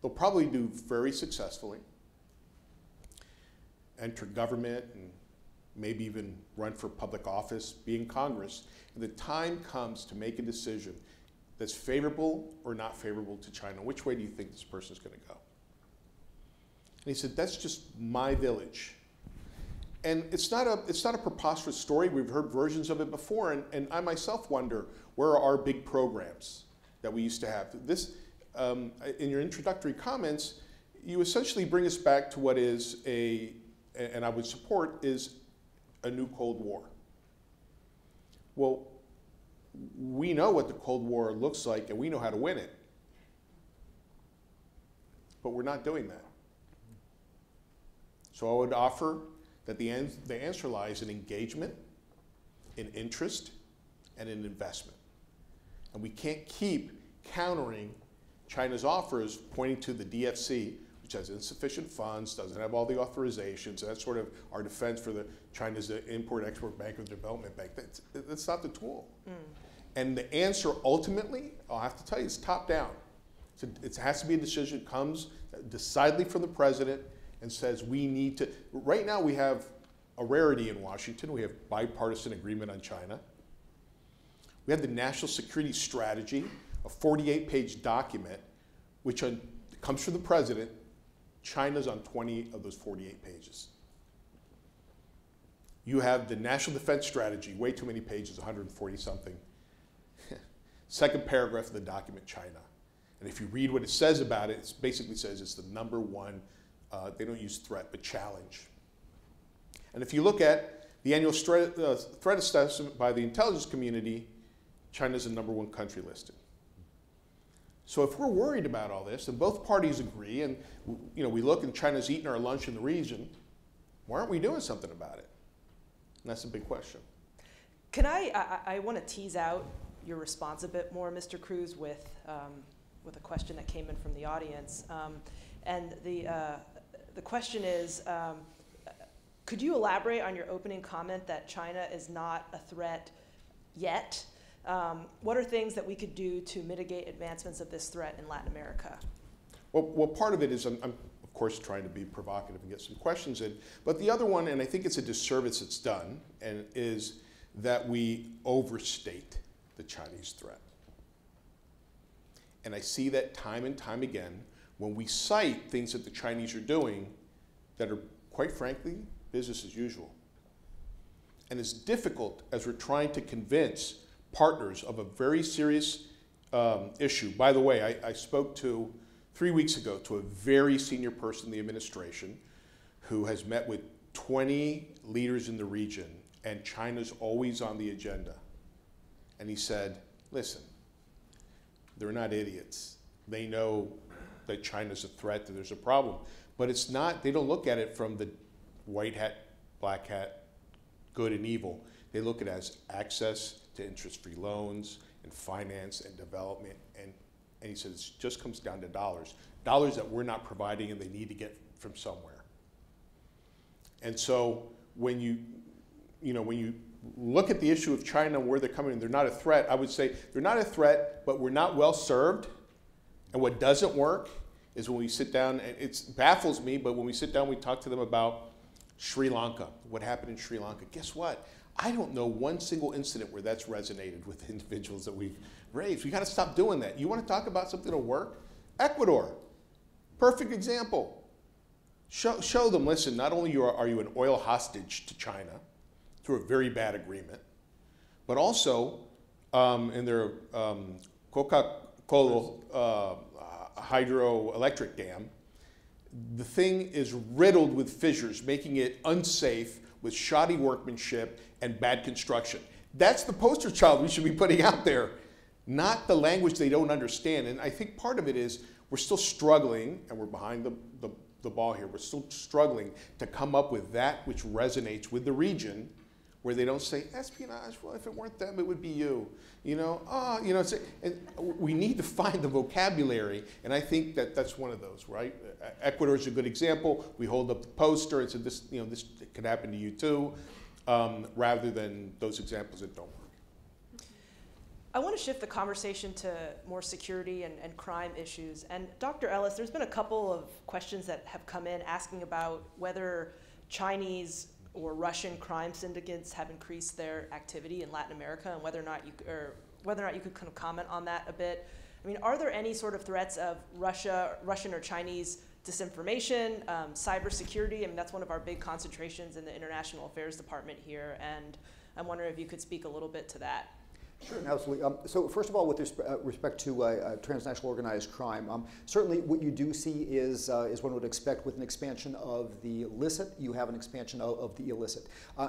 They'll probably do very successfully, enter government, and maybe even run for public office, be in Congress. And the time comes to make a decision that's favorable or not favorable to China. Which way do you think this person is going to go? And he said, That's just my village. And it's not a, it's not a preposterous story. We've heard versions of it before, and, and I myself wonder where are our big programs that we used to have? This, um, in your introductory comments, you essentially bring us back to what is a, and I would support, is a new Cold War. Well, we know what the Cold War looks like and we know how to win it. But we're not doing that. So I would offer that the, an- the answer lies in engagement, in interest, and in investment. And we can't keep countering China's offers, pointing to the DFC, which has insufficient funds, doesn't have all the authorizations. and That's sort of our defense for the China's Import-Export Bank or Development Bank. That's, that's not the tool. Mm. And the answer ultimately, I'll have to tell you, is top down. So it has to be a decision that comes decidedly from the president and says we need to. Right now, we have a rarity in Washington. We have bipartisan agreement on China. We have the National Security Strategy, a 48 page document, which comes from the president. China's on 20 of those 48 pages. You have the National Defense Strategy, way too many pages, 140 something. Second paragraph of the document, China. And if you read what it says about it, it basically says it's the number one, uh, they don't use threat, but challenge. And if you look at the annual uh, threat assessment by the intelligence community, China's the number one country listed. So if we're worried about all this, and both parties agree, and you know, we look and China's eating our lunch in the region, why aren't we doing something about it? And that's a big question. Can I, I, I want to tease out your response a bit more, Mr. Cruz, with, um, with a question that came in from the audience. Um, and the, uh, the question is, um, could you elaborate on your opening comment that China is not a threat yet? Um, what are things that we could do to mitigate advancements of this threat in Latin America? Well, well part of it is I'm, I'm, of course, trying to be provocative and get some questions in. But the other one, and I think it's a disservice that's done, and is that we overstate the Chinese threat. And I see that time and time again when we cite things that the Chinese are doing that are, quite frankly, business as usual. And it's difficult as we're trying to convince partners of a very serious um, issue. By the way, I, I spoke to, three weeks ago, to a very senior person in the administration who has met with 20 leaders in the region, and China's always on the agenda. And he said, listen, they're not idiots. They know that China's a threat, that there's a problem. But it's not, they don't look at it from the white hat, black hat, good and evil. They look at it as access to interest-free loans and finance and development. And, and he says it just comes down to dollars. Dollars that we're not providing and they need to get from somewhere. And so when you, you know, when you look at the issue of China and where they're coming, they're not a threat. I would say they're not a threat, but we're not well served. And what doesn't work is when we sit down, and it baffles me, but when we sit down, we talk to them about Sri Lanka, what happened in Sri Lanka. Guess what? I don't know one single incident where that's resonated with individuals that we've raves. We got to stop doing that. You want to talk about something to work? Ecuador, perfect example. Show, show them, listen, not only are, are you an oil hostage to China through a very bad agreement, but also um, in their um, Coca Codo uh, hydroelectric dam, the thing is riddled with fissures, making it unsafe with shoddy workmanship and bad construction. That's the poster child we should be putting out there, not the language they don't understand. And I think part of it is we're still struggling, and we're behind the, the, the ball here, we're still struggling to come up with that which resonates with the region where they don't say espionage. Well, if it weren't them, it would be you. You know, oh, you know. and we need to find the vocabulary, and I think that that's one of those, right? Ecuador is a good example. We hold up the poster and said, "This, you know, this could happen to you too," um, rather than those examples that don't work. I want to shift the conversation to more security and, and crime issues. And Dr. Ellis, there's been a couple of questions that have come in asking about whether Chinese or Russian crime syndicates have increased their activity in Latin America, and whether or not you or whether or not you could kind of comment on that a bit. I mean, are there any sort of threats of Russia, Russian or Chinese disinformation, um, cybersecurity? I mean, that's one of our big concentrations in the International Affairs Department here, and I'm wondering if you could speak a little bit to that. Sure, absolutely. Um, so first of all, with uh, respect to uh, uh, transnational organized crime, um, certainly what you do see is, uh, is one would expect with an expansion of the licit, you have an expansion of, of the illicit.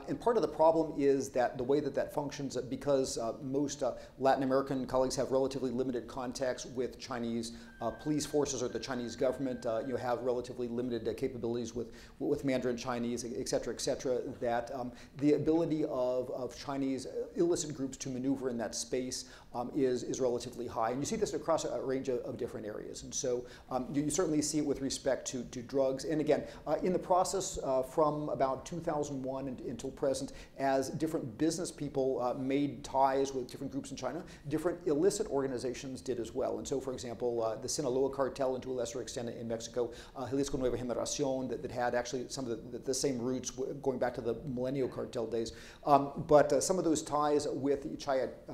And part of the problem is that the way that that functions, because most Latin American colleagues have relatively limited contacts with Chinese police forces or the Chinese government, you have relatively limited capabilities with, with Mandarin Chinese, et cetera, et cetera, that um, the ability of, of Chinese illicit groups to maneuver in that space um, is, is relatively high. And you see this across a, range of, of different areas. And so um, you, you, certainly see it with respect to, to drugs. And again, uh, in the process uh, from about 2001 and, until present, as different business people uh, made ties with different groups in China, different illicit organizations did as well. And so, for example, uh, the Sinaloa cartel, and to a lesser extent in Mexico, uh, Jalisco Nueva Generacion, that, that, had actually some of the, the, same roots going back to the Milenio cartel days. Um, but uh, some of those ties with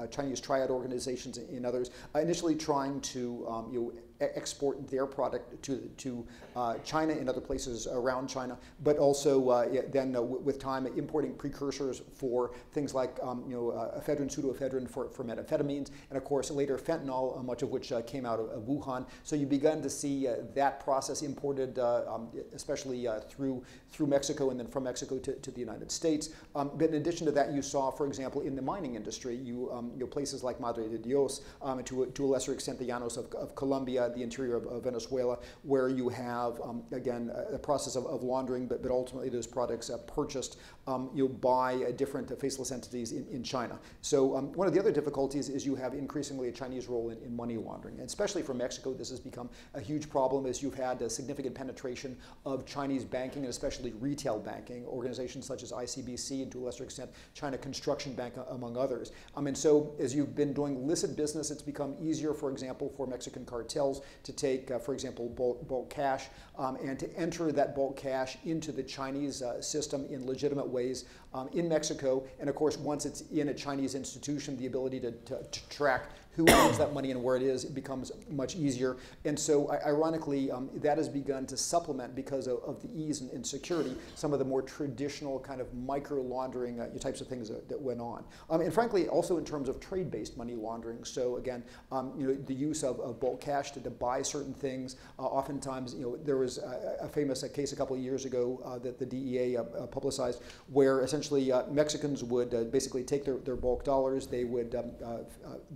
Chinese triad organizations and others, uh, initially trying to um, you know, export their product to, to uh, China and other places around China, but also uh, then uh, with time importing precursors for things like um, you know, uh, ephedrine, pseudoephedrine for, for methamphetamines, and of course later fentanyl, uh, much of which uh, came out of, of, Wuhan. So you begun to see that process imported, um, especially through, through Mexico and then from Mexico to, to the United States. Um, but in addition to that, you saw, for example, in the mining industry, you, um, you know, places like Madre de Dios, um, to a, to a lesser extent the Llanos of, of Colombia, the interior of, of Venezuela, where you have, um, again, a, process of, of, laundering, but, but ultimately those products purchased um, you know, by different uh, faceless entities in, in China. So um, one of the other difficulties is you have increasingly a Chinese role in, in, money laundering. And especially for Mexico, this has become a huge problem as you've had a significant penetration of Chinese banking and especially retail banking, organizations such as ICBC and to a lesser extent China Construction Bank among others. Um, and so as you've been doing illicit business, it's become easier, for example, for Mexican cartels to take, uh, for example, bulk, bulk cash um, and to enter that bulk cash into the Chinese uh, system in legitimate ways um, in Mexico. And of course, once it's in a Chinese institution, the ability to, to, to track who owns that money and where it is, it becomes much easier. And so, ironically, um, that has begun to supplement because of, of the ease and, and, security some of the more traditional kind of micro laundering uh, types of things that, that went on. Um, and frankly, also in terms of trade-based money laundering. So again, um, you know, the use of, of bulk cash to, to, buy certain things. Uh, oftentimes, you know, there was a, a famous a case a couple of years ago uh, that the DEA uh, uh, publicized, where essentially uh, Mexicans would basically take their, their bulk dollars, they would um,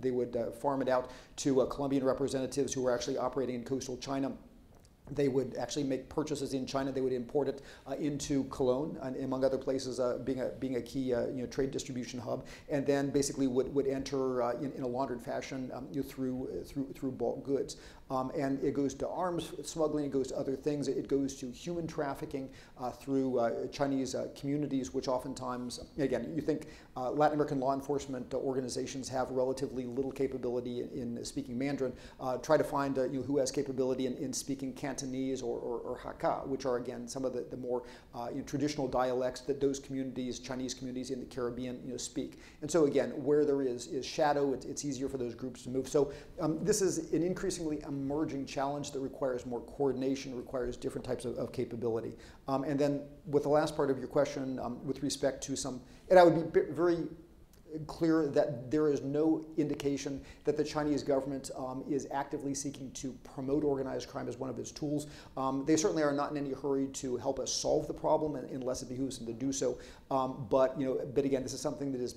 they would farm it out to uh, Colombian representatives who were actually operating in coastal China they would actually make purchases in China. They would import it uh, into Colón, and among other places, uh, being a being a key uh, you know trade distribution hub, and then basically would, would enter uh, in, in, a laundered fashion um, you know, through through through bulk goods. Um, and it goes to arms smuggling, it goes to other things, it goes to human trafficking uh, through uh, Chinese uh, communities, which oftentimes, again, you think uh, Latin American law enforcement organizations have relatively little capability in, in speaking Mandarin. Uh, try to find you know, who has capability in, in speaking Cantonese or, or, or, Hakka, which are, again, some of the, the more you know, traditional dialects that those communities, Chinese communities in the Caribbean, you know, speak. And so, again, where there is, is shadow, it's, it's easier for those groups to move. So, um, this is an increasingly emerging challenge that requires more coordination, requires different types of, of capability. Um, and then, with the last part of your question, um, with respect to some, and I would be very clear that there is no indication that the Chinese government um, is actively seeking to promote organized crime as one of its tools. Um, they certainly are not in any hurry to help us solve the problem unless it behooves them to do so. Um, but you know, but again, this is something that is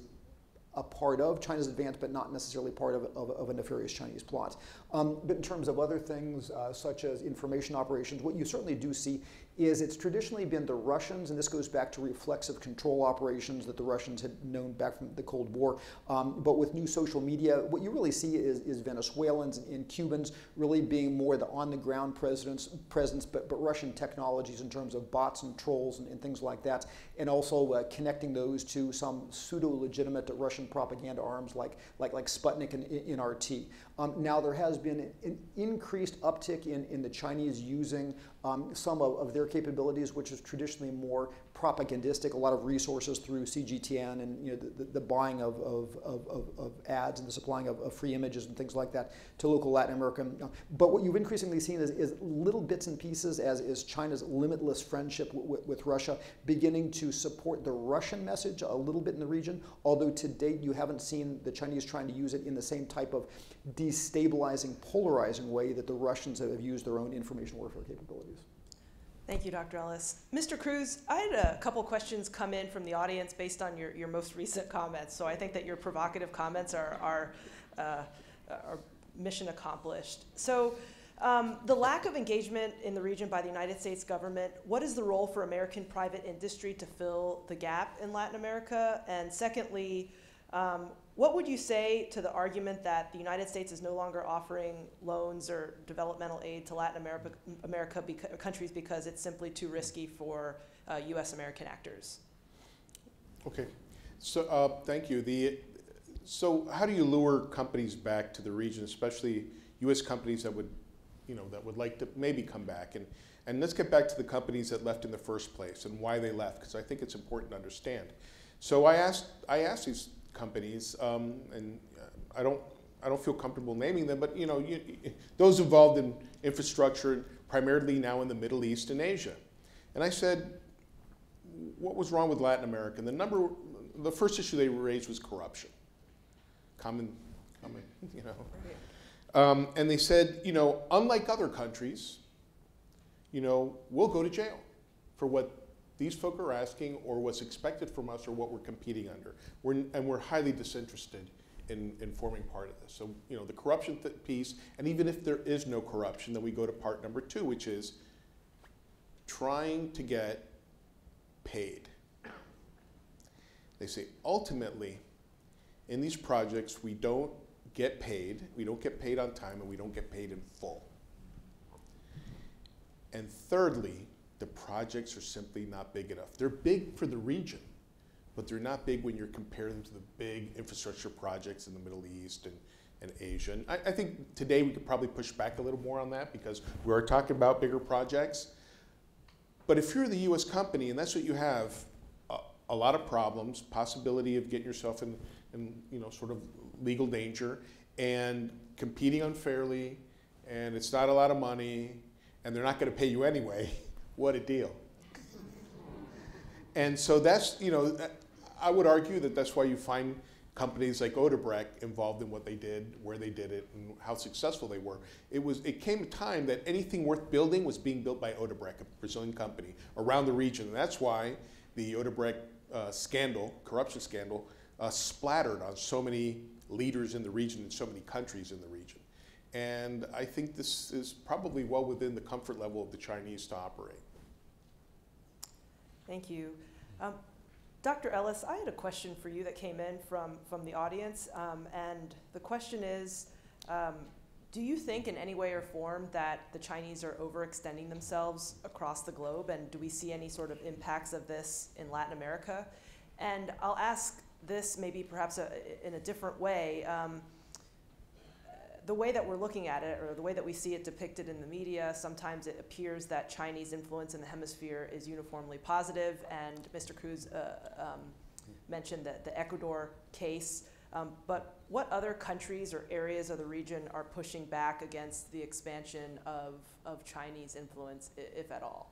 a part of China's advance, but not necessarily part of, of, of a nefarious Chinese plot. Um, but in terms of other things, uh, such as information operations, what you certainly do see is it's traditionally been the Russians, and this goes back to reflexive control operations that the Russians had known back from the Cold War. Um, but with new social media, what you really see is, is Venezuelans and, and, Cubans really being more the on-the-ground presence, presence but, but Russian technologies in terms of bots and trolls and, and things like that, and also uh, connecting those to some pseudo-legitimate Russian propaganda arms like, like, like Sputnik and NRT. Um, now there has been an increased uptick in, in the Chinese using um, some of, of, their capabilities, which is traditionally more propagandistic, a lot of resources through CGTN and you know, the, the, the buying of, of, of, ads and the supplying of, free images and things like that to local Latin American. But what you've increasingly seen is, is little bits and pieces as is China's limitless friendship with Russia beginning to support the Russian message a little bit in the region, although to date you haven't seen the Chinese trying to use it in the same type of destabilizing, polarizing way that the Russians have used their own information warfare capabilities. Thank you, Dr. Ellis. Mr. Cruz, I had a couple questions come in from the audience based on your, your most recent comments. So I think that your provocative comments are, are, uh, are mission accomplished. So um, the lack of engagement in the region by the United States government, what is the role for American private industry to fill the gap in Latin America? And secondly, um, what would you say to the argument that the United States is no longer offering loans or developmental aid to Latin America, America beca- countries because it's simply too risky for uh, U.S. American actors? Okay, so uh, thank you. The so how do you lure companies back to the region, especially U.S. companies that would, you know, that would like to maybe come back and and let's get back to the companies that left in the first place and why they left because I think it's important to understand. So I asked I asked these companies, um, and I don't, I don't feel comfortable naming them, but you know, you, those involved in infrastructure, primarily now in the Middle East and Asia. And I said, what was wrong with Latin America? And the number, the first issue they raised was corruption. Common, common, you know. Um, and they said, you know, unlike other countries, you know, we'll go to jail for what these folk are asking or what's expected from us or what we're competing under. We're, and we're highly disinterested in, in forming part of this. So, you know, the corruption piece, and even if there is no corruption, then we go to part number two, which is trying to get paid. They say ultimately, in these projects, we don't get paid, we don't get paid on time, and we don't get paid in full. And thirdly, the projects are simply not big enough. They're big for the region, but they're not big when you're comparing them to the big infrastructure projects in the Middle East and, and Asia. And I, I think today we could probably push back a little more on that because we are talking about bigger projects. But if you're the US company and that's what you have, a, a lot of problems, possibility of getting yourself in, in you know, sort of legal danger and competing unfairly, and it's not a lot of money, and they're not going to pay you anyway. What a deal. And so that's, you know, I would argue that that's why you find companies like Odebrecht involved in what they did, where they did it, and how successful they were. It was it came a time that anything worth building was being built by Odebrecht, a Brazilian company, around the region. And that's why the Odebrecht uh, scandal, corruption scandal, uh, splattered on so many leaders in the region and so many countries in the region. And I think this is probably well within the comfort level of the Chinese to operate. Thank you. Um, Dr. Ellis, I had a question for you that came in from, from the audience. Um, and the question is um, do you think in any way or form that the Chinese are overextending themselves across the globe? And do we see any sort of impacts of this in Latin America? And I'll ask this maybe perhaps a, in a different way. Um, the way that we're looking at it, or the way that we see it depicted in the media, sometimes it appears that Chinese influence in the hemisphere is uniformly positive, and Mr. Cruz uh, um, mentioned the, the Ecuador case. Um, but what other countries or areas of the region are pushing back against the expansion of, of Chinese influence, if at all?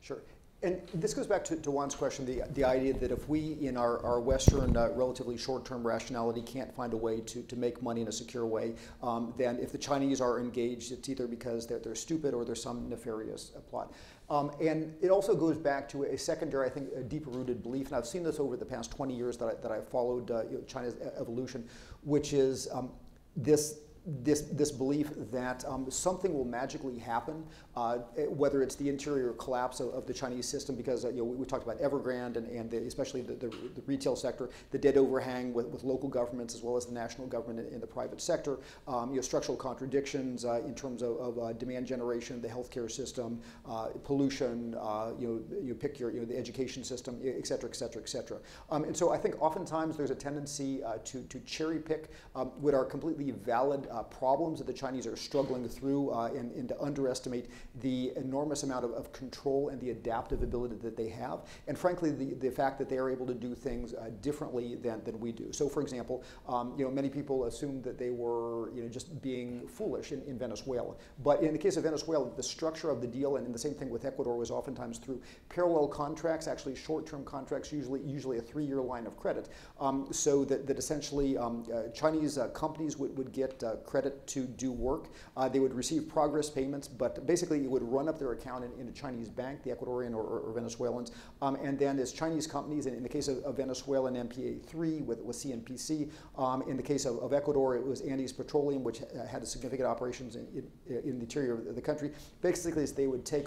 Sure. And this goes back to, to Juan's question, the, the idea that if we, in our, our Western, uh, relatively short-term rationality, can't find a way to, to make money in a secure way, um, then if the Chinese are engaged, it's either because they're, they're stupid or there's some nefarious uh, plot. Um, and it also goes back to a secondary, I think, a deeper-rooted belief, and I've seen this over the past 20 years that, I, that I've followed uh, you know, China's evolution, which is um, this this, this belief that um, something will magically happen, uh, whether it's the interior collapse of, of the Chinese system, because uh, you know, we, we, talked about Evergrande and, and the, especially the, the, the, retail sector, the debt overhang with, with local governments as well as the national government in, the private sector, um, you know, structural contradictions uh, in terms of, of uh, demand generation, the healthcare system, uh, pollution, uh, you know, you pick your, you know, the education system, et cetera, et cetera, et cetera. Um, and so I think oftentimes there's a tendency to, to cherry pick um, what are completely valid uh, problems that the Chinese are struggling through uh, and, and, to underestimate the enormous amount of, of, control and the adaptive ability that they have. And frankly, the, the fact that they are able to do things uh, differently than, than we do. So for example, um, you know, many people assumed that they were you know, just being foolish in, in Venezuela. But in the case of Venezuela, the structure of the deal, and, and the same thing with Ecuador, was oftentimes through parallel contracts, actually short-term contracts, usually, usually a three-year line of credit. Um, so that, that essentially um, uh, Chinese uh, companies would, would get uh, credit to do work. Uh, they would receive progress payments, but basically it would run up their account in, in a Chinese bank, the Ecuadorian or, or, Venezuelans. Um, and then as Chinese companies, in, in the case of, of Venezuela MPA3 with, with CNPC, um, in the case of, of, Ecuador, it was Andes Petroleum, which had a significant operations in, in, in the interior of the country. Basically, they would take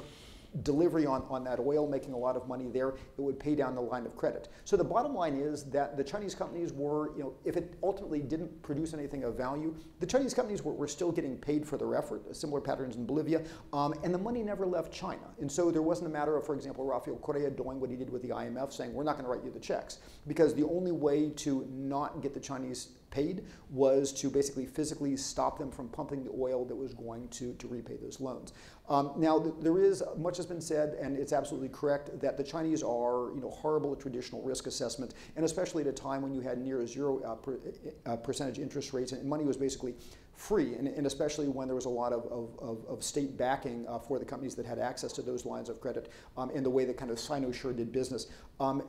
delivery on, on that oil, making a lot of money there, it would pay down the line of credit. So the bottom line is that the Chinese companies were, you know, if it ultimately didn't produce anything of value, the Chinese companies were, were still getting paid for their effort, similar patterns in Bolivia, um, and the money never left China. And so there wasn't a matter of, for example, Rafael Correa doing what he did with the IMF, saying, we're not going to write you the checks. Because the only way to not get the Chinese paid was to basically physically stop them from pumping the oil that was going to, to repay those loans. Um, now, th there is much has been said, and it's absolutely correct, that the Chinese are you know, horrible at traditional risk assessment, and especially at a time when you had near zero uh, per, uh, percentage interest rates, and money was basically free, and, and, especially when there was a lot of, of, of state backing uh, for the companies that had access to those lines of credit, um, and the way that kind of Sinosure did business. Um,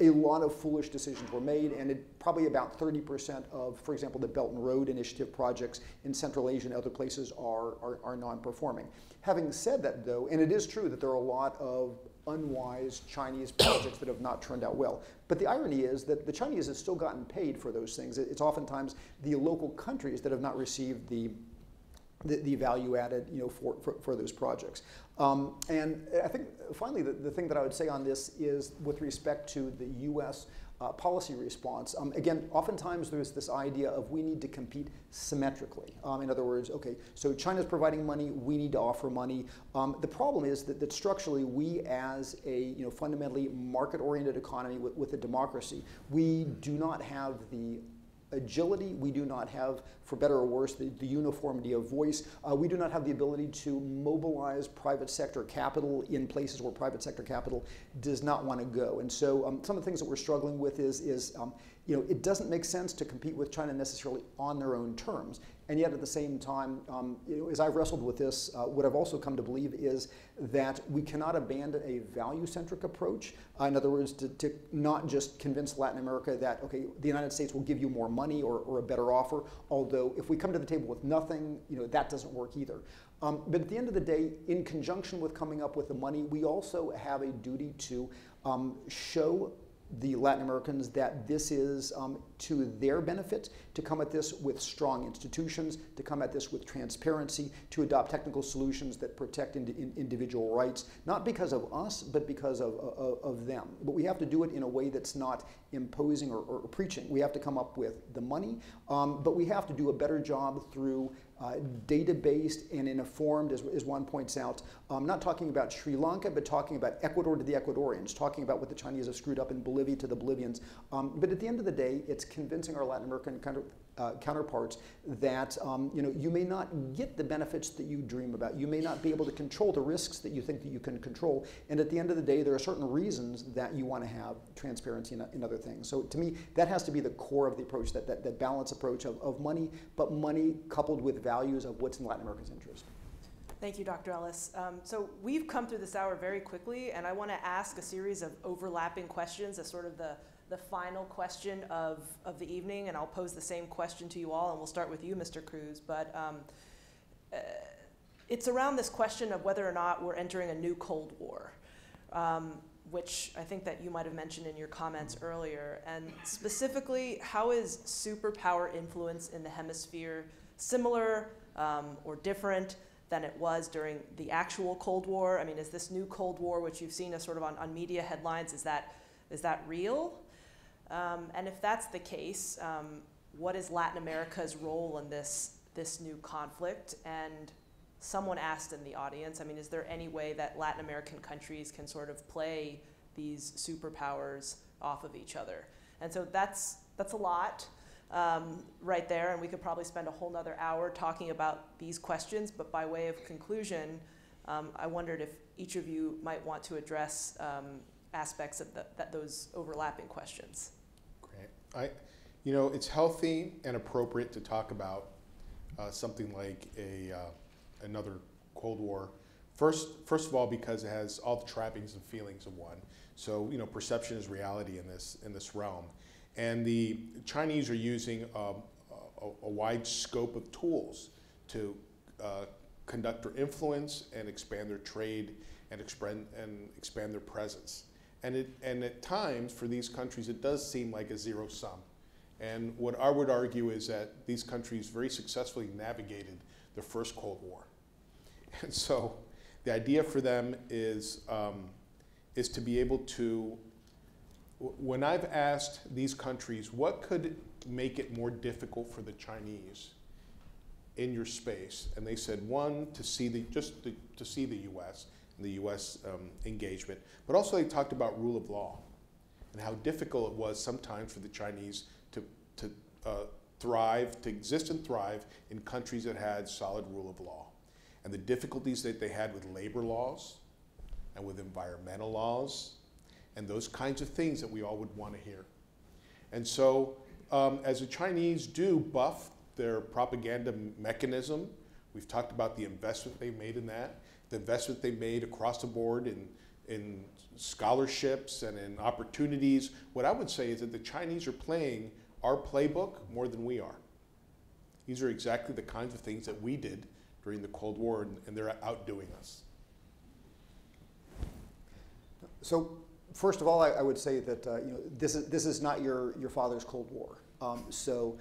a lot of foolish decisions were made, and it, probably about 30% of, for example, the Belt and Road Initiative projects in Central Asia and other places are, are, are non-performing. Having said that, though, and it is true that there are a lot of unwise Chinese projects that have not turned out well. But the irony is that the Chinese have still gotten paid for those things. It's oftentimes the local countries that have not received the the, the, value added you know, for, for, for those projects. Um, and I think finally the, the thing that I would say on this is with respect to the US uh, policy response. Um, again, oftentimes there's this idea of we need to compete symmetrically. Um, in other words, okay, so China's providing money, we need to offer money. Um, the problem is that, that, structurally we as a you know, fundamentally market-oriented economy with, with a democracy, we do not have the agility. We do not have, for better or worse, the, the uniformity of voice. Uh, we do not have the ability to mobilize private sector capital in places where private sector capital does not want to go. And so um, some of the things that we're struggling with is, is um, you know, it doesn't make sense to compete with China necessarily on their own terms. And yet at the same time, um, you know, as I've wrestled with this, uh, what I've also come to believe is that we cannot abandon a value-centric approach. Uh, in other words, to, to, not just convince Latin America that, okay, the United States will give you more money or, or a better offer, although if we come to the table with nothing, you know, that doesn't work either. Um, but at the end of the day, in conjunction with coming up with the money, we also have a duty to um, show the Latin Americans that this is um, to their benefit to come at this with strong institutions, to come at this with transparency, to adopt technical solutions that protect ind in individual rights, not because of us, but because of, of, of, them. But we have to do it in a way that's not imposing or, or preaching. We have to come up with the money, um, but we have to do a better job through uh, data-based and informed, as, as Juan points out. I'm not talking about Sri Lanka, but talking about Ecuador to the Ecuadorians, talking about what the Chinese have screwed up in Bolivia to the Bolivians. Um, but at the end of the day, it's convincing our Latin American uh, counterparts that um, you know you may not get the benefits that you dream about. You may not be able to control the risks that you think that you can control. And at the end of the day, there are certain reasons that you want to have transparency in, in other things. So to me, that has to be the core of the approach, that, that, that balance approach of, of money, but money coupled with values of what's in Latin America's interest. Thank you, Dr. Ellis. Um, so we've come through this hour very quickly, and I want to ask a series of overlapping questions as sort of the the final question of, of the evening, and I'll pose the same question to you all, and we'll start with you, Mr. Cruz. But um, uh, it's around this question of whether or not we're entering a new Cold War, um, which I think that you might have mentioned in your comments earlier. And specifically, how is superpower influence in the hemisphere similar um, or different than it was during the actual Cold War? I mean, is this new Cold War, which you've seen as sort of on, on media headlines, is that, is that real? Um, and if that's the case, um, what is Latin America's role in this, this new conflict? And someone asked in the audience, I mean, is there any way that Latin American countries can sort of play these superpowers off of each other? And so that's, that's a lot um, right there, and we could probably spend a whole nother hour talking about these questions, but by way of conclusion, um, I wondered if each of you might want to address um, aspects of the, that, those overlapping questions. I, you know, it's healthy and appropriate to talk about uh, something like a uh, another Cold War. First, first of all, because it has all the trappings and feelings of one. So, you know, perception is reality in this in this realm, and the Chinese are using um, a, a, wide scope of tools to uh, conduct their influence and expand their trade and expand and expand their presence. And, it, and at times, for these countries, it does seem like a zero sum. And what I would argue is that these countries very successfully navigated the first Cold War. And so the idea for them is, um, is to be able to, when I've asked these countries, what could make it more difficult for the Chinese in your space? And they said, one, to see the, just to, to see the US, the U.S. Um, engagement, but also they talked about rule of law and how difficult it was sometimes for the Chinese to, to uh, thrive, to exist and thrive in countries that had solid rule of law, and the difficulties that they had with labor laws and with environmental laws and those kinds of things that we all would want to hear. And so, um, as the Chinese do buff their propaganda mechanism, we've talked about the investment they made in that the investment they made across the board in, in scholarships and in opportunities. What I would say is that the Chinese are playing our playbook more than we are. These are exactly the kinds of things that we did during the Cold War, and, and they're outdoing us. So, first of all, I, I would say that uh, you know this is this is not your your father's Cold War. Um, so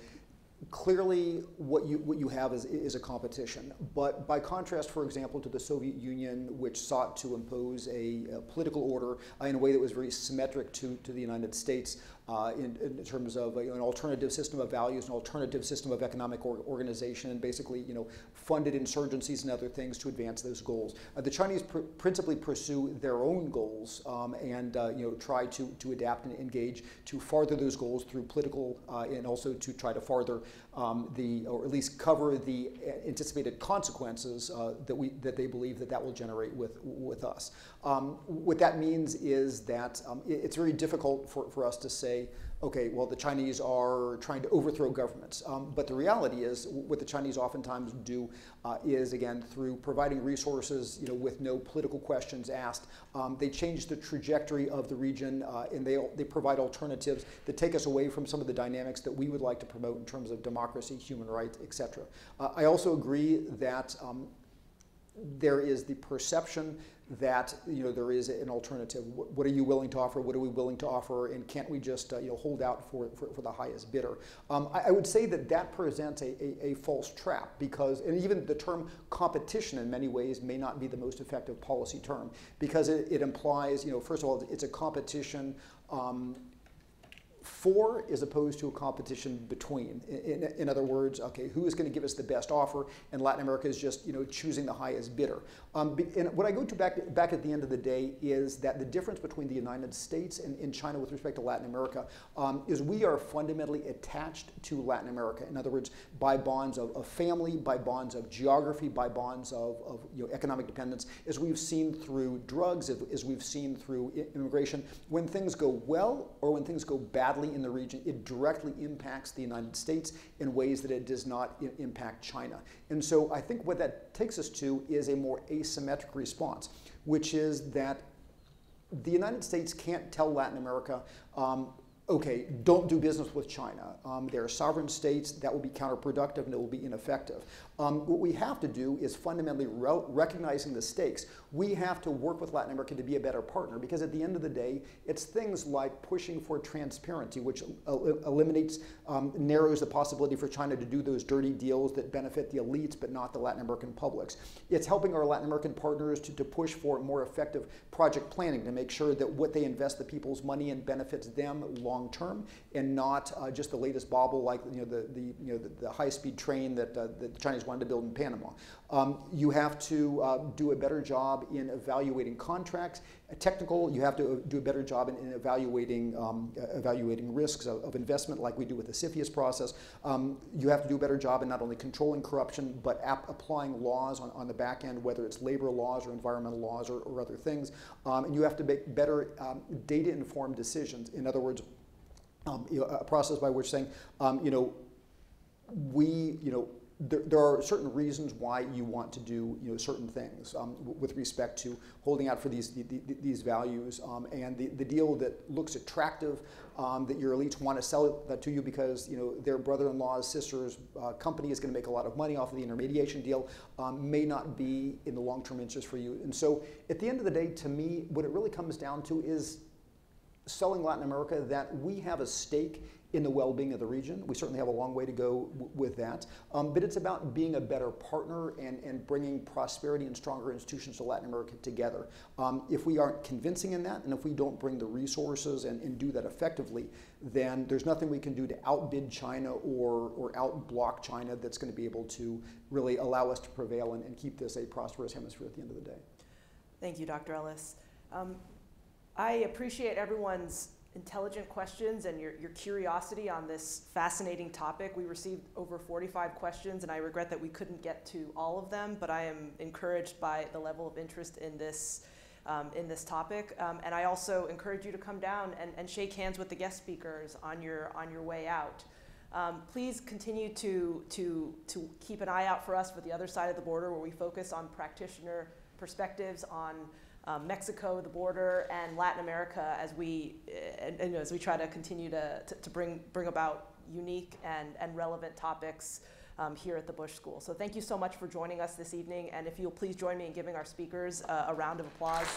clearly what you, what you have is, is a competition. But by contrast, for example, to the Soviet Union, which sought to impose a, a political order in a way that was very symmetric to, to the United States, uh, in, in, terms of uh, an alternative system of values, an alternative system of economic or organization, and basically you know, funded insurgencies and other things to advance those goals. Uh, the Chinese pr principally pursue their own goals um, and uh, you know, try to, to adapt and engage to farther those goals through political uh, and also to try to farther um, the, or at least cover the anticipated consequences that, we, that they believe that that will generate with, with us. Um, what that means is that um, it, it's very difficult for, for us to say okay, well, the Chinese are trying to overthrow governments. Um, but the reality is, what the Chinese oftentimes do uh, is, again, through providing resources, you know, with no political questions asked, um, they change the trajectory of the region, uh, and they they provide alternatives that take us away from some of the dynamics that we would like to promote in terms of democracy, human rights, etc. Uh, I also agree that. Um, there is the perception that you know there is an alternative. What, are you willing to offer? What are we willing to offer? And can't we just uh, you know hold out for, for, for the highest bidder? Um, I, I, would say that that presents a, a, a, false trap because and even the term competition in many ways may not be the most effective policy term because it, it implies you know first of all it's a competition. Um, for as opposed to a competition between. In, in, in other words, okay, who is going to give us the best offer? And Latin America is just you know choosing the highest bidder. Um, and what I go to back back at the end of the day is that the difference between the United States and, and China with respect to Latin America um, is we are fundamentally attached to Latin America. In other words, by bonds of, of family, by bonds of geography, by bonds of, of you know, economic dependence, as we've seen through drugs, as we've seen through immigration. When things go well or when things go badly in the region, it directly impacts the United States in ways that it does not impact China. And so I think what that takes us to is a more asymmetric response, which is that the United States can't tell Latin America, um, okay, don't do business with China. Um, they're sovereign states, that will be counterproductive and it will be ineffective. Um, what we have to do is fundamentally re recognizing the stakes. We have to work with Latin America to be a better partner because at the end of the day, it's things like pushing for transparency, which eliminates, um, narrows the possibility for China to do those dirty deals that benefit the elites but not the Latin American publics. It's helping our Latin American partners to, to push for more effective project planning to make sure that what they invest the people's money in benefits them long term and not uh, just the latest bauble like you know, the, the, you know, the, the high-speed train that uh, the Chinese wanted to build in Panama. Um, you have to uh, do a better job in evaluating contracts. technical, you have to do a better job in, in evaluating, um, evaluating risks of, of, investment like we do with the CFIUS process. Um, you have to do a better job in not only controlling corruption, but applying laws on, on the back end, whether it's labor laws or environmental laws or, or other things. Um, and you have to make better um, data-informed decisions. In other words, um, you know, a process by which saying, you know, we, you know, there, there, are certain reasons why you want to do you know, certain things um, with respect to holding out for these, the, the, these values. Um, and the, the deal that looks attractive, um, that your elites want to sell that to you because you know, their brother-in-law's sister's uh, company is going to make a lot of money off of the intermediation deal, um, may not be in the long-term interest for you. And so at the end of the day, to me, what it really comes down to is selling Latin America that we have a stake in the well-being of the region. We certainly have a long way to go with that. Um, but it's about being a better partner and, and bringing prosperity and stronger institutions to Latin America together. Um, if we aren't convincing in that, and if we don't bring the resources and, and do that effectively, then there's nothing we can do to outbid China or, or outblock China that's going to be able to really allow us to prevail and, and keep this a prosperous hemisphere at the end of the day. Thank you, Dr. Ellis. Um, I appreciate everyone's intelligent questions and your, your curiosity on this fascinating topic. We received over 45 questions, and I regret that we couldn't get to all of them, but I am encouraged by the level of interest in this. Um, in this topic, um, and I also encourage you to come down and, and, shake hands with the guest speakers on your on your way out. Um, please continue to, to, to keep an eye out for us for the other side of the border where we focus on practitioner perspectives on um, Mexico, the border, and Latin America as we, and, and, as we try to continue to, to, to, bring, bring about unique and, and relevant topics um, here at the Bush School. So thank you so much for joining us this evening, and if you'll please join me in giving our speakers uh, a round of applause.